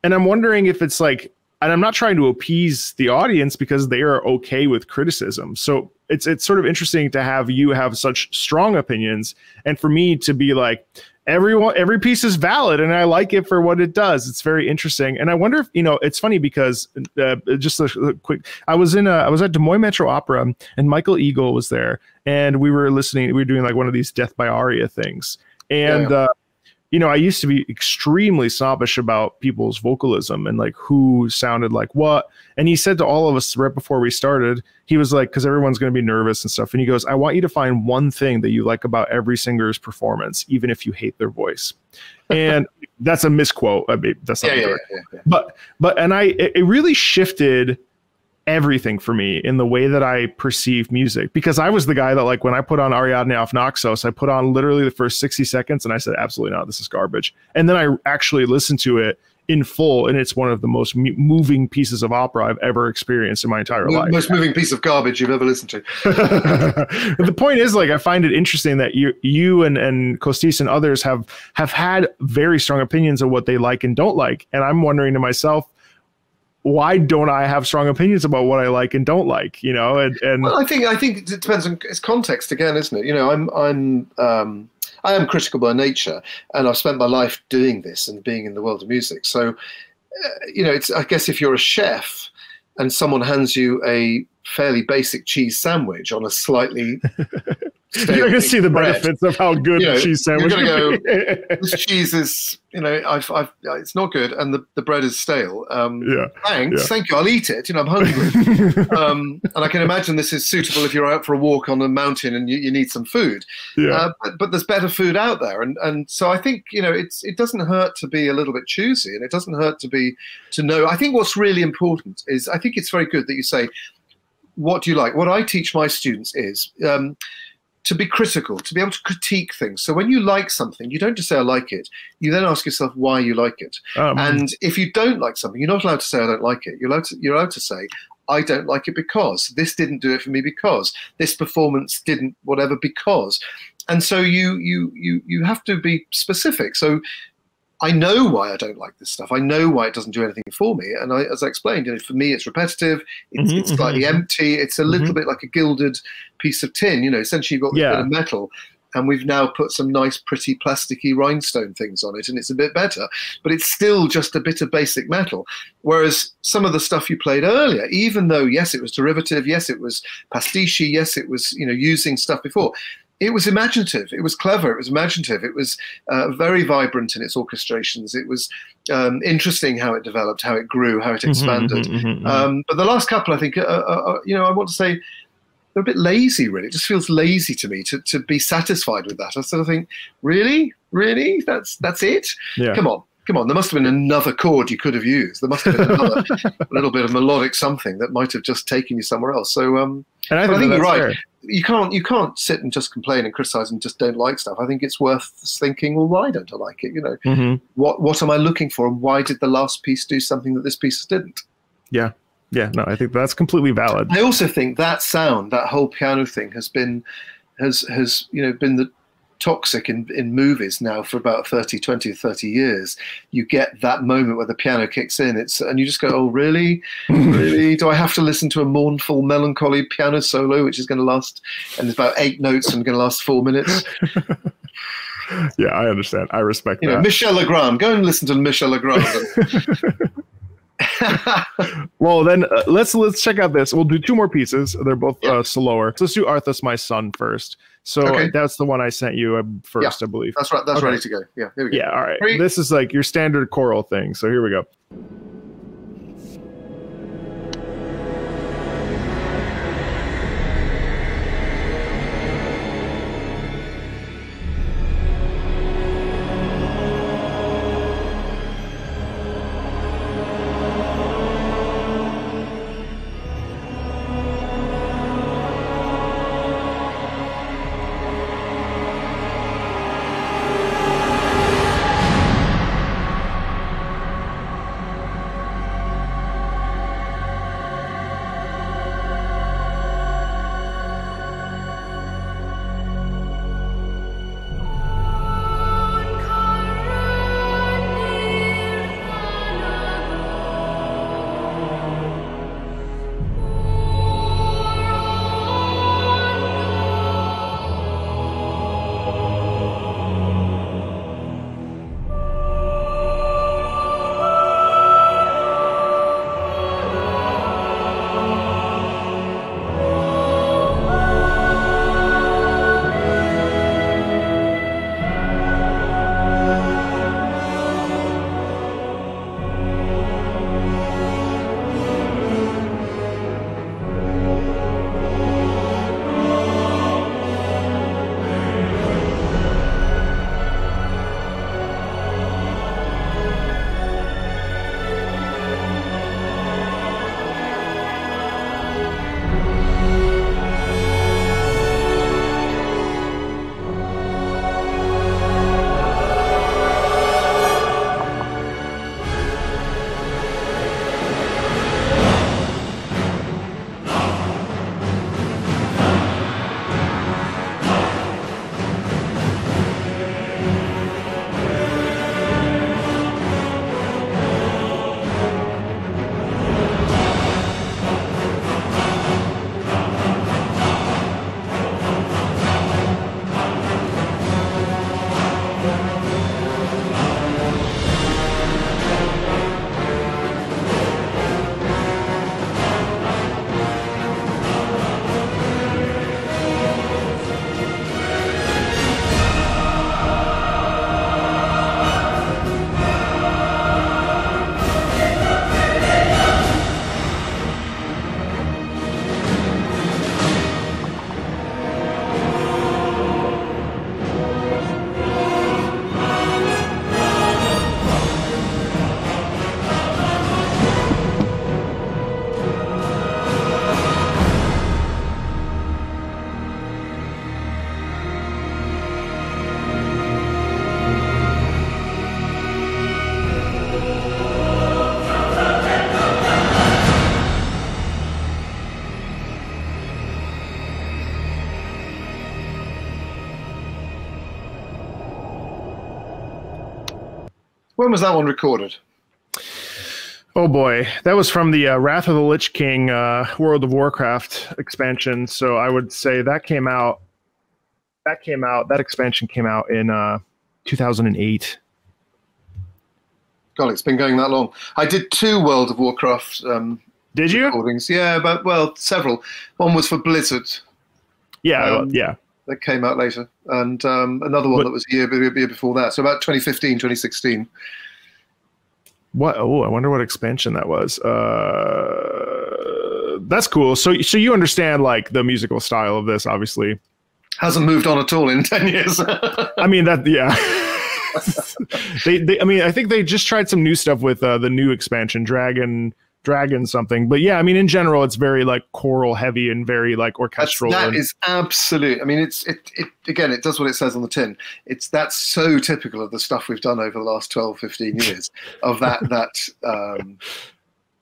and I'm wondering if it's like, and I'm not trying to appease the audience because they are okay with criticism. So it's it's sort of interesting to have you have such strong opinions, and for me to be like, everyone every piece is valid and i like it for what it does. It's very interesting. And i wonder if you know it's funny because uh, just a, a quick i was in a, i was at des moines metro opera and michael egel was there and we were listening we were doing like one of these death by aria things. And Yeah. uh, you know, I used to be extremely snobbish about people's vocalism and like who sounded like what. And he said to all of us right before we started, he was like, because everyone's going to be nervous and stuff. And he goes, I want you to find one thing that you like about every singer's performance, even if you hate their voice. And <laughs> that's a misquote. I mean, that's not Yeah, yeah, correct yeah, yeah. but but and i it it really shifted everything for me in the way that i perceive music. Because i was the guy that like when i put on ariadne auf naxos i put on literally the first 60 seconds and i said absolutely not this is garbage. And then i actually listened to it in full and it's one of the most mu- moving pieces of opera i've ever experienced in my entire Mo- life. Most moving piece of garbage you've ever listened to. <laughs> <laughs> the point is like i find it interesting that you you and and costis and others have have had very strong opinions of what they like and don't like. And i'm wondering to myself why don't i have strong opinions about what i like and don't like you know and and Well, I think I think it depends on it's context again, isn't it? You know, I'm I'm um, I am critical by nature, and I've spent my life doing this and being in the world of music. So, uh, you know, it's I guess if you're a chef and someone hands you a fairly basic cheese sandwich on a slightly <laughs> you're gonna see the bread, benefits of how good You know, the cheese you're sandwich gonna would. <laughs> This cheese is, you know, I've, I've, it's not good, and the, the bread is stale. Um, Yeah, Thanks, yeah. thank you. I'll eat it. You know, I'm hungry. <laughs> um, and I can imagine this is suitable if you're out for a walk on a mountain and you, you need some food. yeah Uh, but, but there's better food out there, and and so I think you know it's it doesn't hurt to be a little bit choosy, and it doesn't hurt to be to know. I think what's really important is I think it's very good that you say, what do you like? What I teach my students is. Um, to be critical, to be able to critique things. So when you like something, you don't just say I like it. You then ask yourself why you like it. Um, And if you don't like something, you're not allowed to say I don't like it. You're allowed to, you're allowed to say I don't like it because this didn't do it for me because this performance didn't whatever because. And so you you you you have to be specific. So I know why I don't like this stuff. I know why it doesn't do anything for me. And I, as I explained, you know, for me, it's repetitive. It's, Mhm, it's slightly mhm, empty. It's a little bit like a gilded piece of tin. You know, essentially you've got Yeah. bit of metal, and we've now put some nice, pretty, plasticky rhinestone things on it, and it's a bit better. But it's still just a bit of basic metal. Whereas some of the stuff you played earlier, even though yes, it was derivative, yes, it was pastiche, yes, it was you know using stuff before. It was imaginative. It was clever. It was imaginative. It was uh, very vibrant in its orchestrations. It was um, interesting how it developed, how it grew, how it expanded. mhm, mhm, mhm. Um, but the last couple, I think, uh, uh, uh, you know, I want to say they're a bit lazy. Really, it just feels lazy to me to, to be satisfied with that. I sort of think, really, really, that's that's it. yeah Come on, come on. There must have been another chord you could have used. There must have been another <laughs> little bit of melodic something that might have just taken you somewhere else. So um, and i I think, you're right. fair. you can't you can't sit and just complain and criticize and just don't like stuff. I think it's worth thinking, well, why don't I like it? You know, Mhm. what what am I looking for, and why did the last piece do something that this piece didn't? yeah yeah no i think that's completely valid I also think that sound, that whole piano thing, has been has has you know been the toxic in, in movies now for about 30 20 30 years you get that moment where the piano kicks in it's and you just go oh really <laughs> really do i have to listen to a mournful melancholy piano solo which is going to last and it's about eight notes and going to last four minutes <laughs> yeah i understand i respect you know that michel legrand go and listen to michel legrand <laughs> Well, then uh, let's let's check out this. We'll do two more pieces. They're both Yeah. uh, slower. So let's do Arthas, my son, first. So Okay. that's the one I sent you uh, first, I believe. that's right that's Okay. ready to go yeah here we go Yeah, all right. Three. This is like your standard choral thing. So here we go. When was that one recorded? Oh boy, that was from the uh, Wrath of the Lich King uh, World of Warcraft expansion. So I would say that came out. That came out. That expansion came out in uh, 2008. God, it's been going that long. I did two World of Warcraft um, Did you? recordings. Yeah, but well, several. One was for Blizzard Yeah, Um, yeah. That came out later, and um, another one What- that was a year, year before that. So about 2015, 2016. What? Oh, I wonder what expansion that was. Uh, that's cool. So, so you understand like the musical style of this, obviously. Hasn't moved on at all in <laughs> 10 years. I mean that, yeah. <laughs> they, they, I mean, I think they just tried some new stuff with uh, the new expansion, Dragon, Dragon something. But yeah, I mean, in general, it's very like choral heavy and very like That's, orchestral. that and- is absolute. I mean, it's it, it again. It does what it says on the tin. It's that's so typical of the stuff we've done over the last 12, 15 years of that <laughs> that um,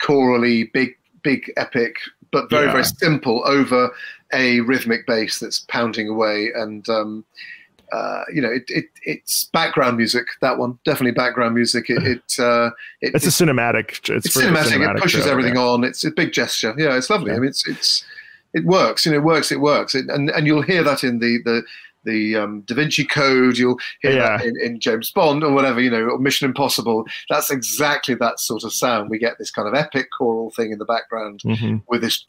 chorally big, big epic, but very Yeah. very simple over a rhythmic bass that's pounding away and. Um, uh, you know, it, it it's background music. That one definitely background music. It <laughs> it, uh, it it's a cinematic. It's, it's very cinematic. It pushes show, everything yeah. on. It's a big gesture. Yeah, it's lovely. Yeah. I mean, it's it's it works. You know, it works. It works. It, and and you'll hear that in the the the um, Da Vinci Code. You'll hear that in, in James Bond or whatever. You know, or Mission Impossible. That's exactly that sort of sound. We get this kind of epic choral thing in the background Mhm. with this.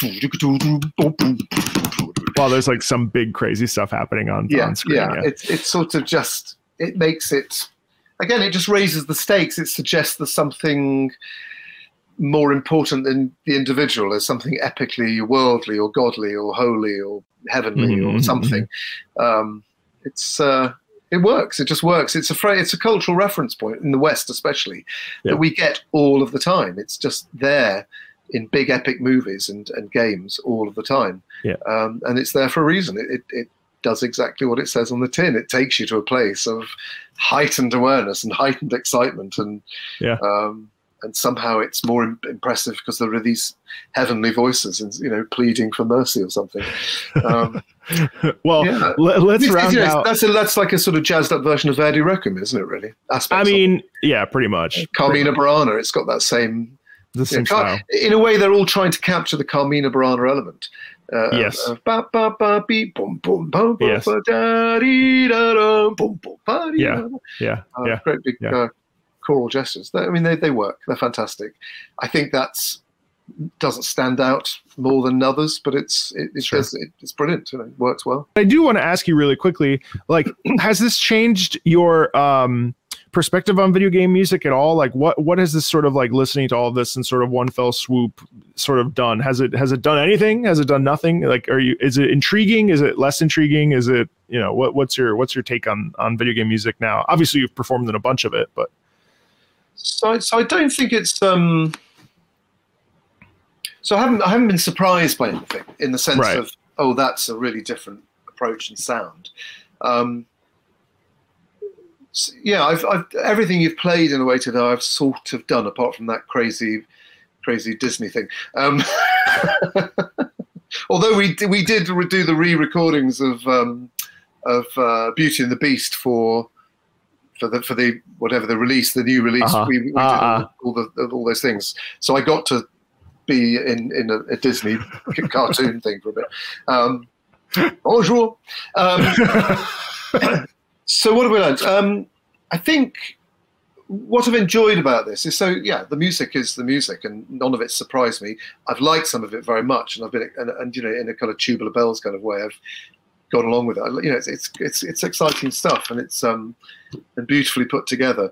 Well, there's like some big crazy stuff happening on, yeah, on screen. yeah. Yeah, It's it's sort of just it makes it again. It just raises the stakes. It suggests there's something more important than the individual. There's something epically worldly or godly or holy or heavenly Mhm, or mhm, something. Um, it's uh, it works. It just works. It's a fra- it's a cultural reference point in the West, especially Yeah. that we get all of the time. It's just there in big epic movies and, and games all of the time. Yeah. Um, and it's there for a reason. It, it, it does exactly what it says on the tin. It takes you to a place of heightened awareness and heightened excitement, and Yeah. um, and somehow it's more impressive because there are these heavenly voices and you know pleading for mercy or something. Um, <laughs> well, Yeah. let, us it's- round you know, out. That's a, that's like a sort of jazzed up version of Verdi Requiem, isn't it? Really? I Aspects of mean, yeah, pretty much. Carmina Burana. It's got that same The Yeah, same Car- style. in a way, they're all trying to capture the Carmina Burana element. Uh, Yes. of ba, ba, ba, beep, boom, boom, boom, boom, Yes. ba, da, dee, da, da, boom, boom, ba, dee, Yeah. da, da. Yeah, Uh, yeah. Great big Yeah. uh, choral gestures. I mean, they, they work. They're fantastic. I think that's doesn't stand out more than others, but it's it, it's, Sure. it, it's brilliant. You know, it works well. I do want to ask you really quickly, like, <clears throat> has this changed your um, perspective on video game music at all? Like, what what has this sort of like listening to all of this in sort of one fell swoop sort of done? Has it has it done anything? Has it done nothing? Like, are you is it intriguing? Is it less intriguing? Is it you know what what's your what's your take on on video game music now? Obviously, you've performed in a bunch of it, but So, so I don't think it's. Um, so I haven't I haven't been surprised by anything in the sense Right. of oh that's a really different approach and sound. Um, s- yeah, I've, I've everything you've played in a way today I've sort of done apart from that crazy crazy Disney thing. Um, <laughs> although we d- we did do the re-recordings of um, of uh, Beauty and the Beast for for the for the whatever the release, the new release. Uh-huh. We, we did Uh-uh. all, all the all those things. So I got to be in in a, a Disney <laughs> cartoon thing for a bit. Um, bonjour. Um, <laughs> so what have we learned? Um, I think what I've enjoyed about this is so yeah, the music is the music, and none of it surprised me. I've liked some of it very much, and I've been and, and you know in a kind of tubular bells kind of way. I've gone along with it. You know, it's it's it's, it's exciting stuff, and it's um and beautifully put together.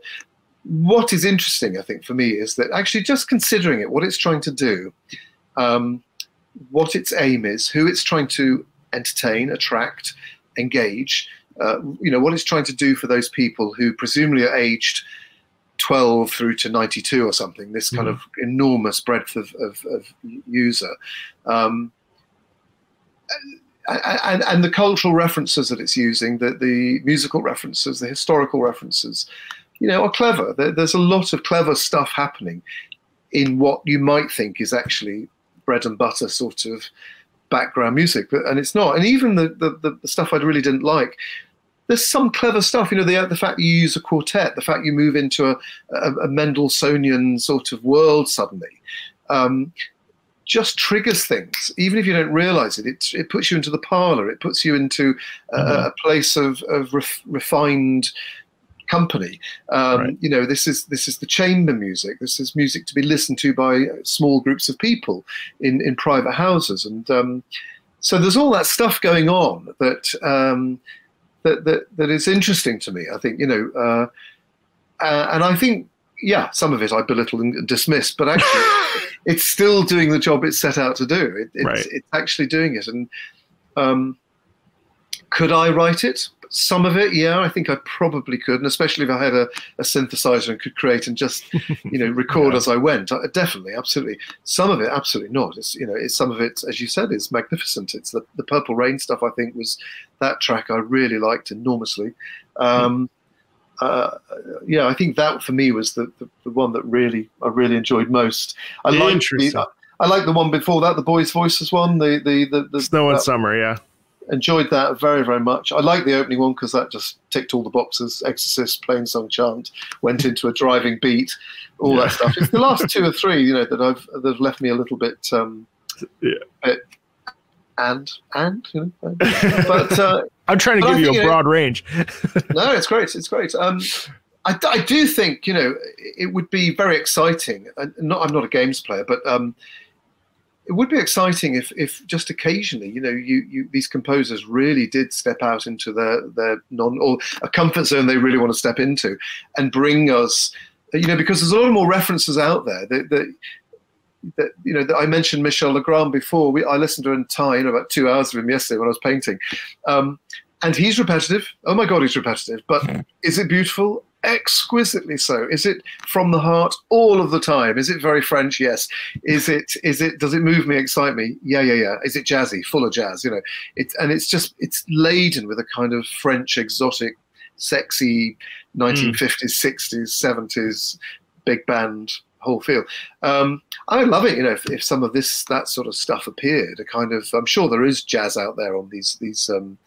What is interesting, I think, for me, is that actually just considering it, what it's trying to do, um, what its aim is, who it's trying to entertain, attract, engage. Uh, you know what it's trying to do for those people who presumably are aged 12 through to 92 or something. This kind Mhm. of enormous breadth of, of, of user. Um, and, and the cultural references that it's using, the, the musical references, the historical references, you know, are clever. There, there's a lot of clever stuff happening in what you might think is actually bread and butter sort of background music, but and it's not. And even the the, the, stuff I really didn't like, there's some clever stuff. You know, the the fact you use a quartet, the fact you move into a, a, a Mendelssohnian sort of world suddenly. Um, just triggers things, even if you don't realize it. It, it puts you into the parlor. It puts you into a, mm-hmm. a place of, of ref, refined company. Um, right. You know, this is this is the chamber music. This is music to be listened to by small groups of people in in private houses, and um, so there's all that stuff going on that um, that, that that is interesting to me. I think you know, uh, uh, and I think yeah, some of it I belittle and dismiss, but actually, <laughs> it's still doing the job it's set out to do. It, it's, right. it's actually doing it. And um, could I write it? Some of it, yeah, I think I probably could, and especially if I had a, a synthesizer and could create and just, <laughs> you know, record yeah. as I went. I, definitely, absolutely. Some of it, absolutely not. It's you know, it's some of it, as you said, is magnificent. It's the the Purple Rain stuff. I think was that track I really liked enormously. Um, uh, yeah, I think that for me was the, the, the, one that really I really enjoyed most. I like the, I like the one before that, the Boys' Voices one, the the the, the Snow in Summer, yeah. Enjoyed that very very much. I like the opening one because that just ticked all the boxes. Exorcist, plain song chant, went into a driving beat, all yeah. that stuff. It's the last two or three, you know, that I've that have left me a little bit um, yeah. bit and and you know, but <laughs> uh, I'm trying to give you a broad know, range. <laughs> no, it's great. It's great. Um, I, I, do think you know it would be very exciting. Not, I'm not a games player, but um, it would be exciting if, if just occasionally, you know, you, you these composers really did step out into their their non or a comfort zone they really want to step into, and bring us, you know, because there's a lot more references out there that, that that you know that I mentioned Michel Legrand before. We, I listened to an entire you know, about two hours of him yesterday when I was painting, um, and he's repetitive. Oh my God, he's repetitive. But hmm. is it beautiful? Exquisitely so. Is it from the heart all of the time? Is it very French? Yes. Is it? Is it? Does it move me? Excite me? Yeah, yeah, yeah. Is it jazzy? Full of jazz? You know. It's and it's just it's laden with a kind of French exotic, sexy, 1950s, mm. 60s, 70s big band whole feel. Um, I love it. You know, if, if, some of this that sort of stuff appeared, a kind of I'm sure there is jazz out there on these these. Um,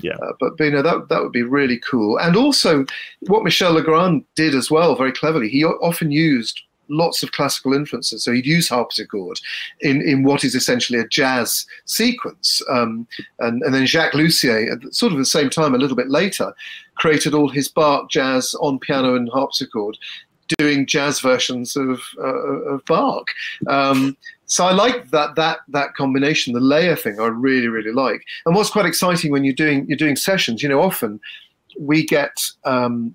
yeah. Uh, but, but you know that that would be really cool. And also, what Michel Legrand did as well, very cleverly, he often used lots of classical influences. So he'd use harpsichord in, in what is essentially a jazz sequence. Um, and, and then Jacques Loussier, at sort of at the same time, a little bit later, created all his Bach jazz on piano and harpsichord doing jazz versions of, uh, of Bach. Um, so I like that that that combination, the layer thing. I really really like. And what's quite exciting when you're doing you're doing sessions, you know, often we get um,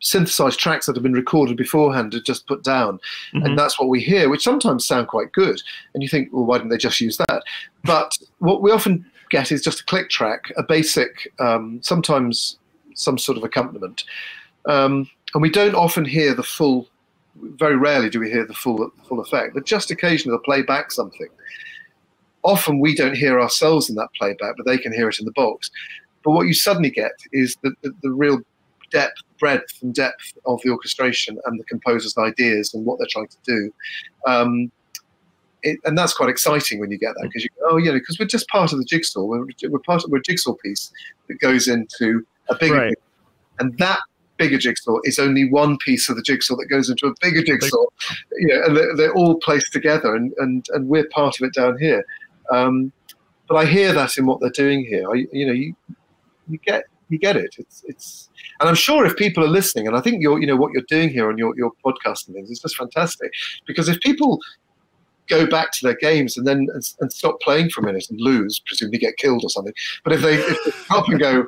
synthesized tracks that have been recorded beforehand to just put down, mm-hmm. and that's what we hear, which sometimes sound quite good. And you think, well, why didn't they just use that? But what we often get is just a click track, a basic, um, sometimes some sort of accompaniment. Um, and we don't often hear the full. Very rarely do we hear the full full effect, but just occasionally they'll play back something. Often we don't hear ourselves in that playback, but they can hear it in the box. But what you suddenly get is the, the, the real depth, breadth, and depth of the orchestration and the composer's ideas and what they're trying to do. Um, it, and that's quite exciting when you get that because you go, oh, yeah, because we're just part of the jigsaw. We're, we're part of we're a jigsaw piece that goes into a bigger, right. and that bigger jigsaw is only one piece of the jigsaw that goes into a bigger jigsaw. You know, and they're, they're all placed together, and, and, and we're part of it down here. Um, but I hear that in what they're doing here. I, you know, you you get you get it. It's it's, and I'm sure if people are listening, and I think you're you know what you're doing here on your your podcast and things is just fantastic because if people go back to their games and then and, and, stop playing for a minute and lose, presumably get killed or something. But if they, if they stop and go,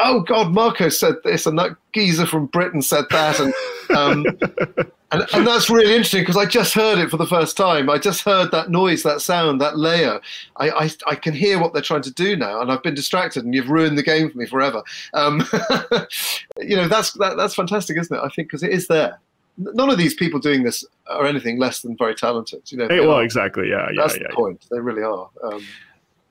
oh God, Marco said this, and that geezer from Britain said that, and um, <laughs> and, and that's really interesting because I just heard it for the first time. I just heard that noise, that sound, that layer. I, I, I can hear what they're trying to do now, and I've been distracted, and you've ruined the game for me forever. Um, <laughs> you know, that's that, that's fantastic, isn't it? I think because it is there. None of these people doing this are anything less than very talented. You know, hey, well, are. exactly, yeah, yeah, that's yeah, the point. They really are. Um,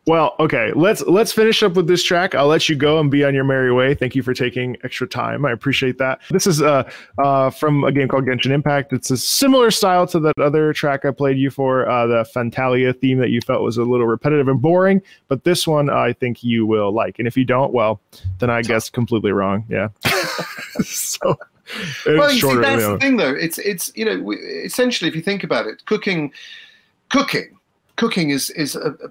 Well, okay. Let's let's finish up with this track. I'll let you go and be on your merry way. Thank you for taking extra time. I appreciate that. This is uh uh from a game called Genshin Impact. It's a similar style to that other track I played you for, uh, the Phantylia theme that you felt was a little repetitive and boring. But this one I think you will like. And if you don't, well, then I guess completely wrong. Yeah. <laughs> so. Well, you see, that's the thing, though. It's it's you know essentially, if you think about it, cooking, cooking, cooking is is a, a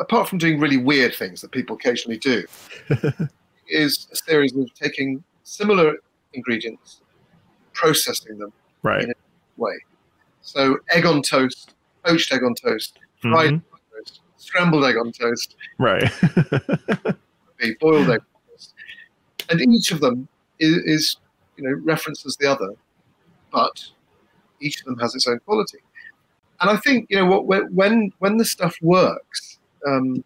apart from doing really weird things that people occasionally do, <laughs> is a series of taking similar ingredients, processing them right. in a way. So egg on toast, poached egg on toast, fried mm-hmm. egg on toast, scrambled egg on toast, right? <laughs> boiled egg on toast, and each of them is, is you know references the other, but each of them has its own quality. And I think you know what when when the stuff works, um,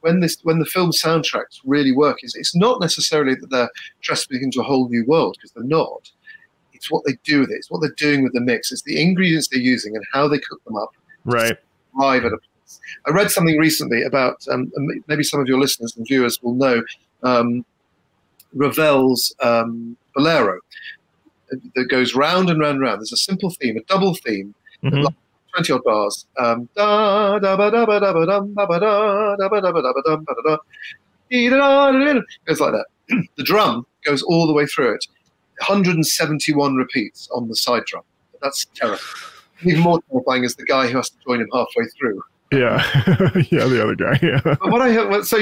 when this when the film soundtracks really work is it's not necessarily that they're trespassing into a whole new world because they're not. It's what they do with it. It's what they're doing with the mix. It's the ingredients they're using and how they cook them up. Right. Arrive at a place. I read something recently about um, maybe some of your listeners and viewers will know um, Ravel's um, Bolero that goes round and round and round. There's a simple theme, a double theme. Mm-hmm 20 odd bars. Um, goes like that. <clears throat> the drum goes all the way through it. 171 repeats on the side drum. That's terrifying. Even more terrifying is the guy who has to join him halfway through. Yeah, <laughs> yeah, the other guy. Yeah. But what I so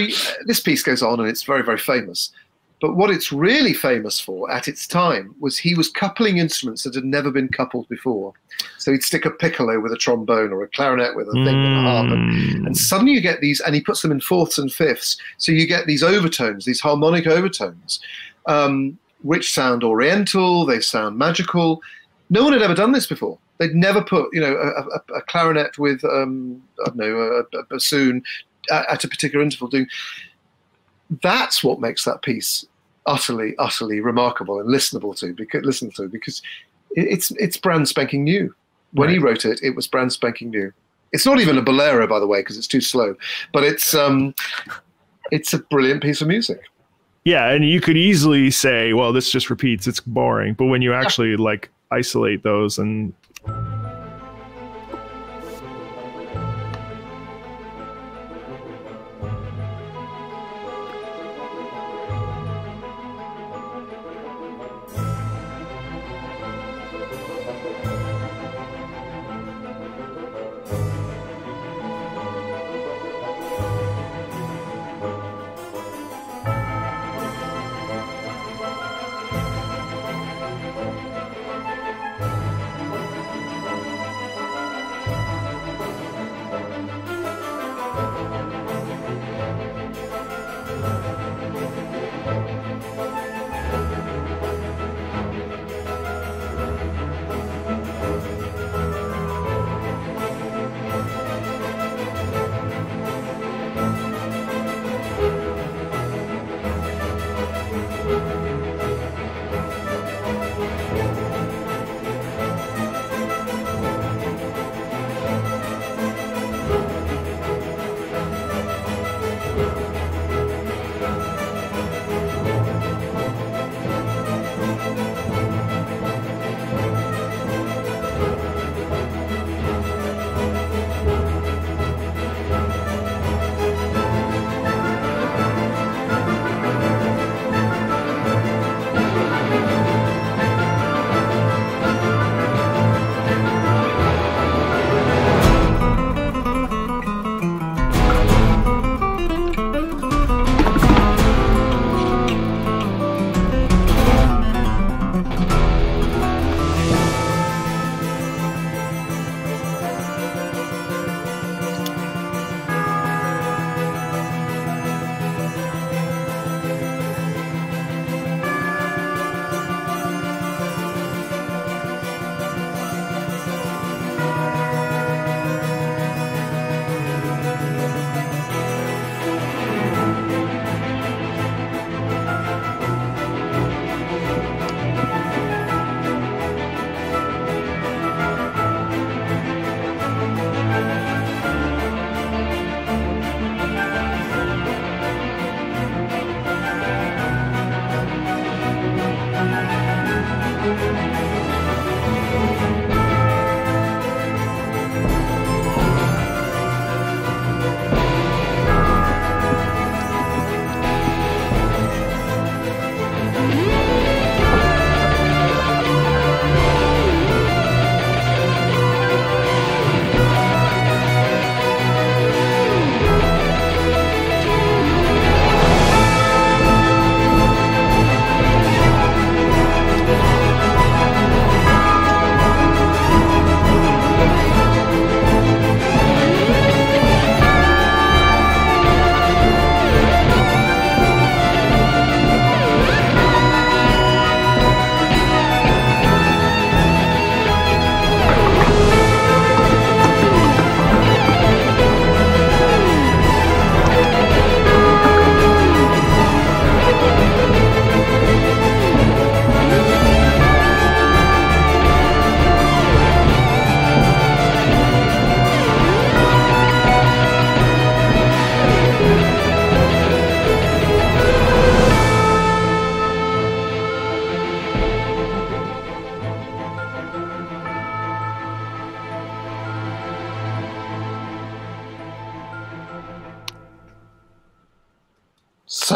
this piece goes on and it's very very famous. But what it's really famous for at its time was he was coupling instruments that had never been coupled before. So he'd stick a piccolo with a trombone or a clarinet with a thing mm. and a harp. And, and, suddenly you get these, and he puts them in fourths and fifths. So you get these overtones, these harmonic overtones, um, which sound oriental, they sound magical. No one had ever done this before. They'd never put, you know, a, a, a clarinet with, um, I don't know, a, a bassoon at, at a particular interval doing that's what makes that piece utterly, utterly remarkable and listenable to because listen to because it's it's brand spanking new. When right. he wrote it, it was brand spanking new. It's not even a bolero, by the way, because it's too slow. But it's um, it's a brilliant piece of music. Yeah, and you could easily say, "Well, this just repeats; it's boring." But when you actually yeah. like isolate those and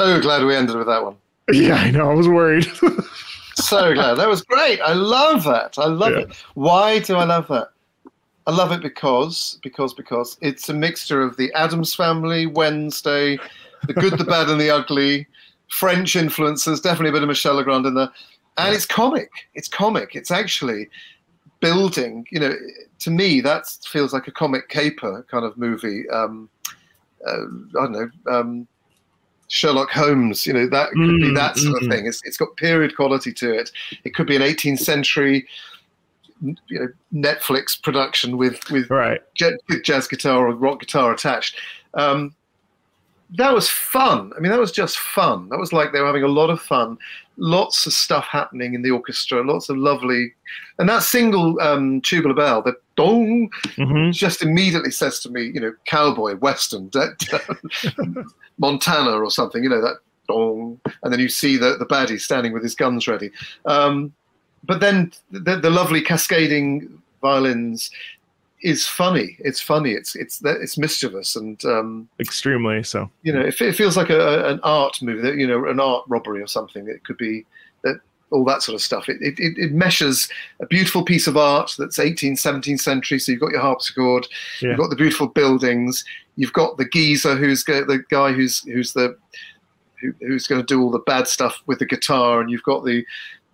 So glad we ended with that one. Yeah, I know. I was worried. <laughs> so glad. That was great. I love that. I love Yeah. it. Why do I love that? I love it because because because it's a mixture of the Addams Family, Wednesday, the good, the bad, and the ugly, French influences, definitely a bit of Michel Legrand in there, and it's comic. It's comic. It's actually building. You know, to me, that feels like a comic caper kind of movie. Um, uh, I don't know. Um, Sherlock Holmes, you know, that could be Mm, that sort mhm. of thing. It's, it's got period quality to it. It could be an 18th century, you know, Netflix production with with right. jet, with jazz guitar or rock guitar attached. Um, that was fun. I mean, that was just fun. That was like they were having a lot of fun. Lots of stuff happening in the orchestra. Lots of lovely, and that single um, tubular bell, the dong, hmm just immediately says to me, you know, cowboy, western, that- <laughs> Montana or something, you know, that dong, and then you see the, the baddie standing with his guns ready. Um, but then the, the lovely cascading violins is funny. It's funny. It's it's it's mischievous, and um, Extremely so. you know, it, it feels like a, an art movie, that, you know, an art robbery or something. It could be that all that sort of stuff. It, it, it it meshes a beautiful piece of art that's 18th, 17th century. So you've got your harpsichord, Yeah. you've got the beautiful buildings, you've got the geezer who's go, the guy who's who's the who, who's going to do all the bad stuff with the guitar, and you've got the,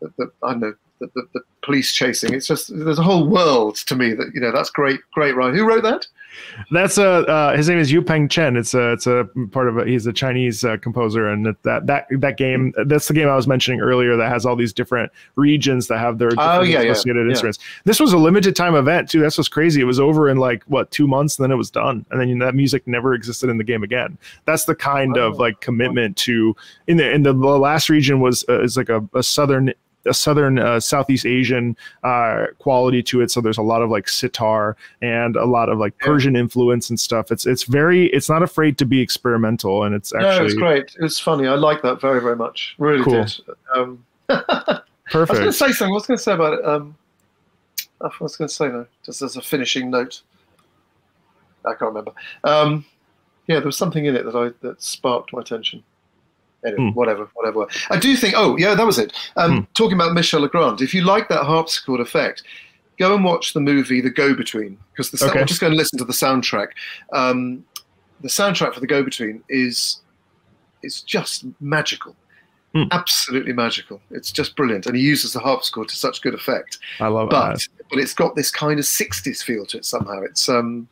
the, the I don't know. The, the, the police chasing. It's just there's a whole world to me that you know that's great, great. Right? Who wrote that? That's uh, uh his name is Yu Peng Chen. It's a it's a part of a, he's a Chinese uh, composer, and that, that that game that's the game I was mentioning earlier that has all these different regions that have their Oh, different yeah, yeah, associated yeah. instruments. This was a limited time event too. That's what's crazy. It was over in like what two months, and then it was done, and then that music never existed in the game again. That's the kind of Oh. like commitment to in the in the, the last region was uh, is like a, a southern a southern uh, Southeast Asian uh, quality to it. So there's a lot of like sitar and a lot of like Yeah. Persian influence and stuff. It's it's very it's not afraid to be experimental and it's actually no, it was actually great. It's funny. I like that very, very much. Really Cool. did. Um, <laughs> I was going to say something. I was going to say about it? Um, I was going to say no, just as a finishing note. I can't remember. Um, yeah, there was something in it that I that sparked my attention. Anyway, Hmm. whatever, whatever. I do think. Oh, yeah, that was it. Um, Hmm. Talking about Michel Legrand. If you like that harpsichord effect, go and watch the movie The Go Between because the Okay. okay. just going to listen to the soundtrack. Um, the soundtrack for The Go Between is is just magical. Hmm. Absolutely magical. It's just brilliant, and he uses the harpsichord to such good effect. I love But that. but it's got this kind of '60s feel to it somehow. It's um,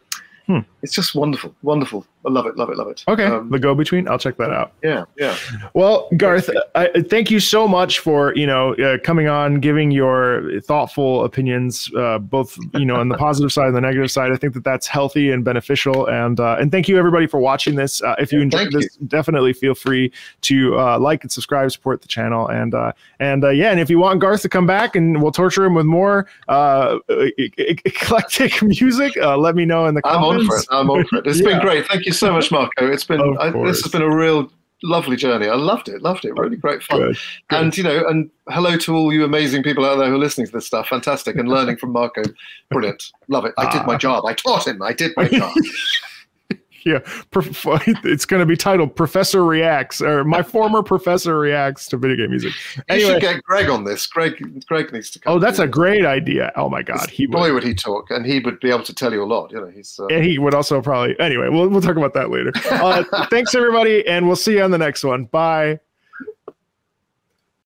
Hmm. it's just wonderful, wonderful. I love it, love it, love it. Okay, Um, the go between. I'll check that out. yeah, yeah. Well, Garth, I, thank you so much for you know uh, coming on, giving your thoughtful opinions, uh, both you know on the <laughs> positive side and the negative side. I think that that's healthy and beneficial. And uh, and thank you everybody for watching this. Uh, if you Yeah, enjoyed this, definitely feel free to uh, like and subscribe, support the channel, and uh, and uh, yeah, and if you want Garth to come back and we'll torture him with more eclectic <laughs> music, uh, let me know in the comments. I'm on for it. I'm on for it. It's <laughs> Yeah. been great. Thank you so much, Marco. It's been I, this has been a real lovely journey. I loved it. Loved it. Really great fun. Good. good. And you know, and hello to all you amazing people out there who are listening to this stuff. Fantastic and learning from Marco. Brilliant. Love it. I did my Ah. job. I taught him. I did my job. <laughs> <laughs> Yeah, prof- <laughs> it's going to be titled "Professor Reacts" or "My Former Professor Reacts to Video Game Music." You should get Greg on this. Greg Greg needs to come. oh, that's a great idea. Oh my God, he boy would, would he talk, and he would be able to tell you a lot. You know, he's uh, and he would also probably. Anyway, we'll we'll talk about that later. Uh, <laughs> thanks everybody, and we'll see you on the next one. Bye.